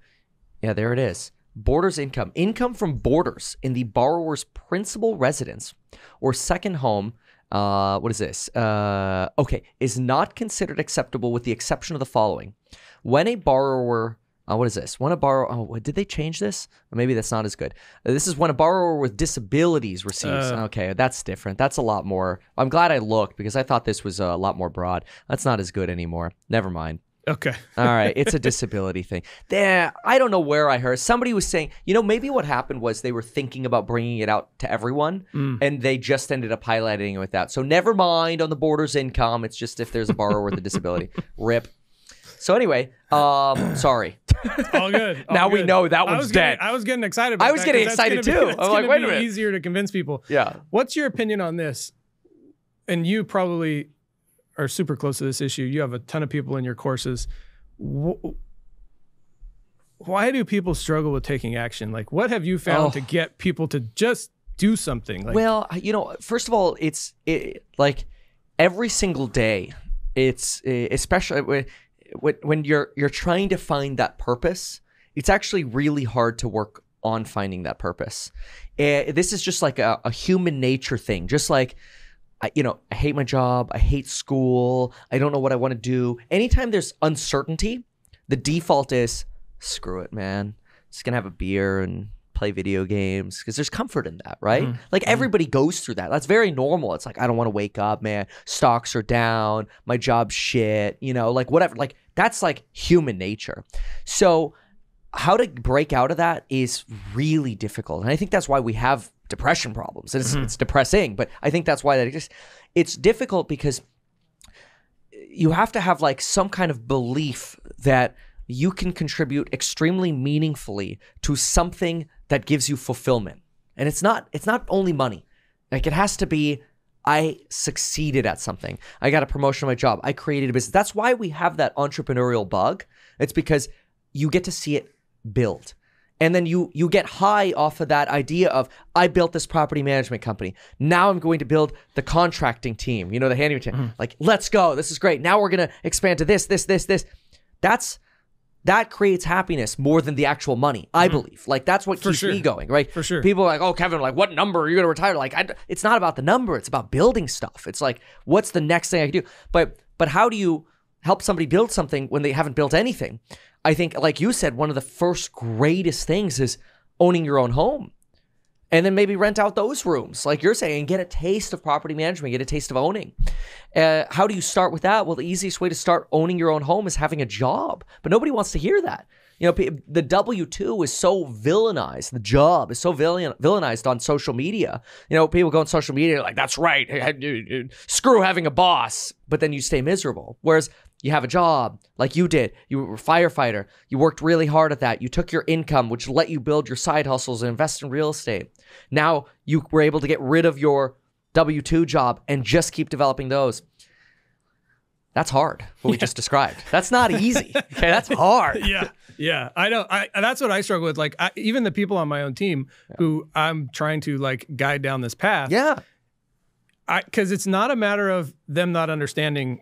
yeah, there it is. Boarders income, income from boarders in the borrower's principal residence or second home. Uh, what is this? Uh, okay, is not considered acceptable with the exception of the following: when a borrower, uh, what is this? When a borrower, oh, did they change this? Maybe that's not as good. Uh, this is when a borrower with disabilities receives. Uh. okay, that's different. That's a lot more. I'm glad I looked because I thought this was a lot more broad. That's not as good anymore. Never mind. Okay. All right, it's a disability thing. There, I don't know where I heard somebody was saying, you know, maybe what happened was they were thinking about bringing it out to everyone, and they just ended up highlighting it with that. So never mind on the boarders income. It's just if there's a borrower with a disability. Rip. So anyway, um, sorry. All good. all Now we know that I one's was getting- dead. I was getting excited. About I was getting excited be- too. that's I'm like, wait a minute. Easier to convince people. Yeah. What's your opinion on this? And you probably are super close to this issue. You have a ton of people in your courses. Wh- Why do people struggle with taking action? Like, what have you found Oh. to get people to just do something? Like, Well, you know, first of all, it's it, like every single day. It's especially when when- when you're you're trying to find that purpose. It's actually really hard to work on finding that purpose. Eh, this is just like a, a human nature thing. Just like I, you know, I hate my job. I hate school. I don't know what I want to do. Anytime there's uncertainty, the default is screw it, man. Just gonna have a beer and play video games because there's comfort in that, right? Mm-hmm. Like mm-hmm. everybody goes through that. That's very normal. It's like I don't want to wake up, man. Stocks are down. My job's shit. You know, like whatever. Like that's like human nature. So how to break out of that is really difficult. And I think that's why we have depression problems. It's, mm-hmm. it's depressing, but I think that's why that exists. It's difficult because you have to have like some kind of belief that you can contribute extremely meaningfully to something that gives you fulfillment. And it's not it's not only money. Like it has to be I succeeded at something. I got a promotion on my job. I created a business. That's why we have that entrepreneurial bug. It's because you get to see it build. And then you you get high off of that idea of I built this property management company. Now I'm going to build the contracting team, you know, the handyman team. Mm-hmm. Like, let's go. This is great. Now we're gonna expand to this, this, this, this. That's that creates happiness more than the actual money, I mm-hmm. believe. Like that's what keeps sure. me going, right? For sure. People are like, oh, Kevin, like what number are you gonna retire? Like, I, it's not about the number; it's about building stuff. It's like, what's the next thing I can do? But but how do you help somebody build something when they haven't built anything? I think, like you said, one of the first greatest things is owning your own home and then maybe rent out those rooms, like you're saying, get a taste of property management, get a taste of owning. Uh, how do you start with that? Well, the easiest way to start owning your own home is having a job, but nobody wants to hear that. You know, the W two is so villainized. The job is so villain- villainized on social media. You know, people go on social media like, "That's right, screw having a boss," but then you stay miserable. Whereas you have a job like you did. You were a firefighter. You worked really hard at that. You took your income, which let you build your side hustles and invest in real estate. Now you were able to get rid of your W 2 job and just keep developing those. That's hard, what we just described. That's not easy. Okay, that's hard. yeah yeah i don't i that's what i struggle with like I, even the people on my own team who i'm trying to like guide down this path Yeah. i because it's not a matter of them not understanding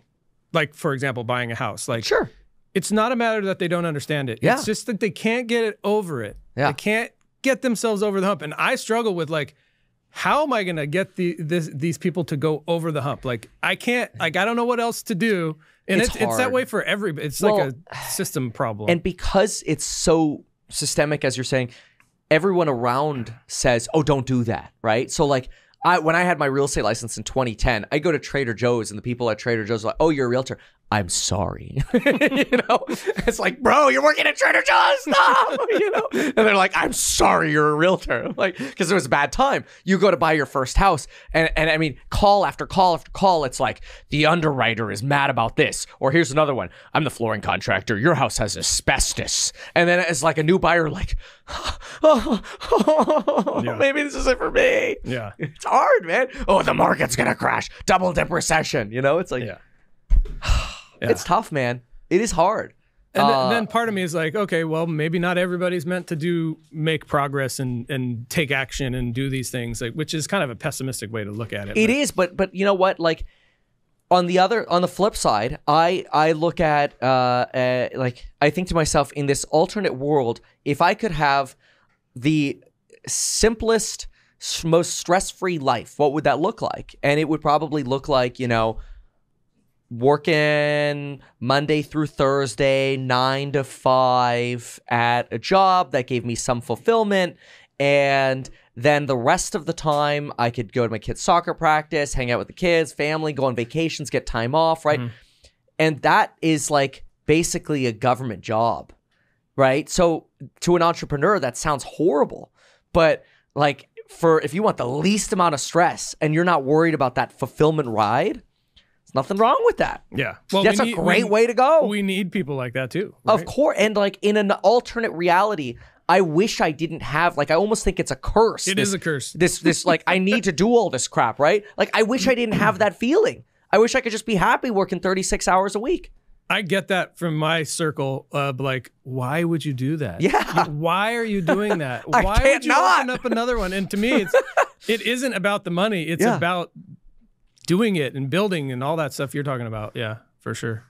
like for example buying a house like Sure. it's not a matter that they don't understand it Yeah. it's just that they can't get it over it Yeah. they can't get themselves over the hump and i struggle with like how am i going to get the this these people to go over the hump like i can't like i don't know what else to do and It's it's, it's, that way for everybody it's Well, like a system problem And because it's so systemic, as you're saying, everyone around says, "Oh, don't do that," right? So like. I, when I had my real estate license in 2010, I go to Trader Joe's and the people at Trader Joe's are like, "Oh, you're a realtor." I'm sorry, you know. It's like, bro, you're working at Trader Joe's, stop, you know. And they're like, "I'm sorry, you're a realtor," like because it was a bad time. You go to buy your first house, and and I mean, call after call after call. It's like the underwriter is mad about this, or here's another one. I'm the flooring contractor. Your house has asbestos, and then it's like a new buyer, like, oh, Yeah. maybe this isn't for me. yeah It's hard, man. Oh, the market's gonna crash. Double dip recession. You know, it's like yeah it's tough, man. It is hard. And then, Uh, then part of me is like, okay, well, maybe not everybody's meant to do make progress and and take action and do these things, like which is kind of a pessimistic way to look at it. It but- is, but but you know what? Like on the other on the flip side, I I look at uh, uh like I think to myself in this alternate world, if I could have the simplest, most stress free life, what would that look like? And it would probably look like you know working Monday through Thursday, nine to five at a job that gave me some fulfillment. And then the rest of the time, I could go to my kids' soccer practice, hang out with the kids, family, go on vacations, get time off, right? Mm-hmm. And that is like basically a government job, right? So to an entrepreneur, that sounds horrible. But like for if you want the least amount of stress and you're not worried about that fulfillment ride, nothing wrong with that. yeah. Well, That's we a need- great we- way to go. We need people like that too. Of course. And like in an alternate reality, I wish I didn't have like I almost think it's a curse. It this, is a curse. This this like I need to do all this crap, right? Like I wish I didn't have that feeling. I wish I could just be happy working 36 hours a week. I get that from my circle of like, why would you do that? Yeah. Why are you doing that? I Why can't would you not. open up another one? And to me, it's it isn't about the money. It's Yeah. about doing it and building and all that stuff you're talking about. Yeah, for sure.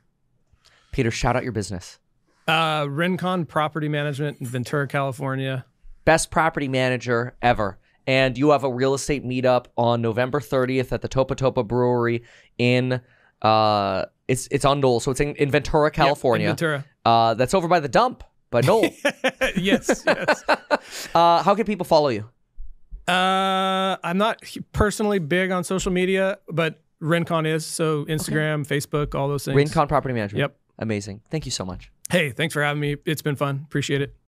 Peter, shout out your business. Uh, Rincon Property Management in Ventura, California. Best property manager ever. And you have a real estate meetup on November 30th at the Topa Topa Brewery in uh it's it's on Knoll, so it's in, in Ventura, Yep, in California. Ventura. Uh that's over by the dump. But Knoll. yes, yes. uh how can people follow you? Uh, I'm not personally big on social media, but Rincon is. So Instagram, Facebook, all those things. Rincon Property Management. Yep. Amazing. Thank you so much. Hey, thanks for having me. It's been fun. Appreciate it.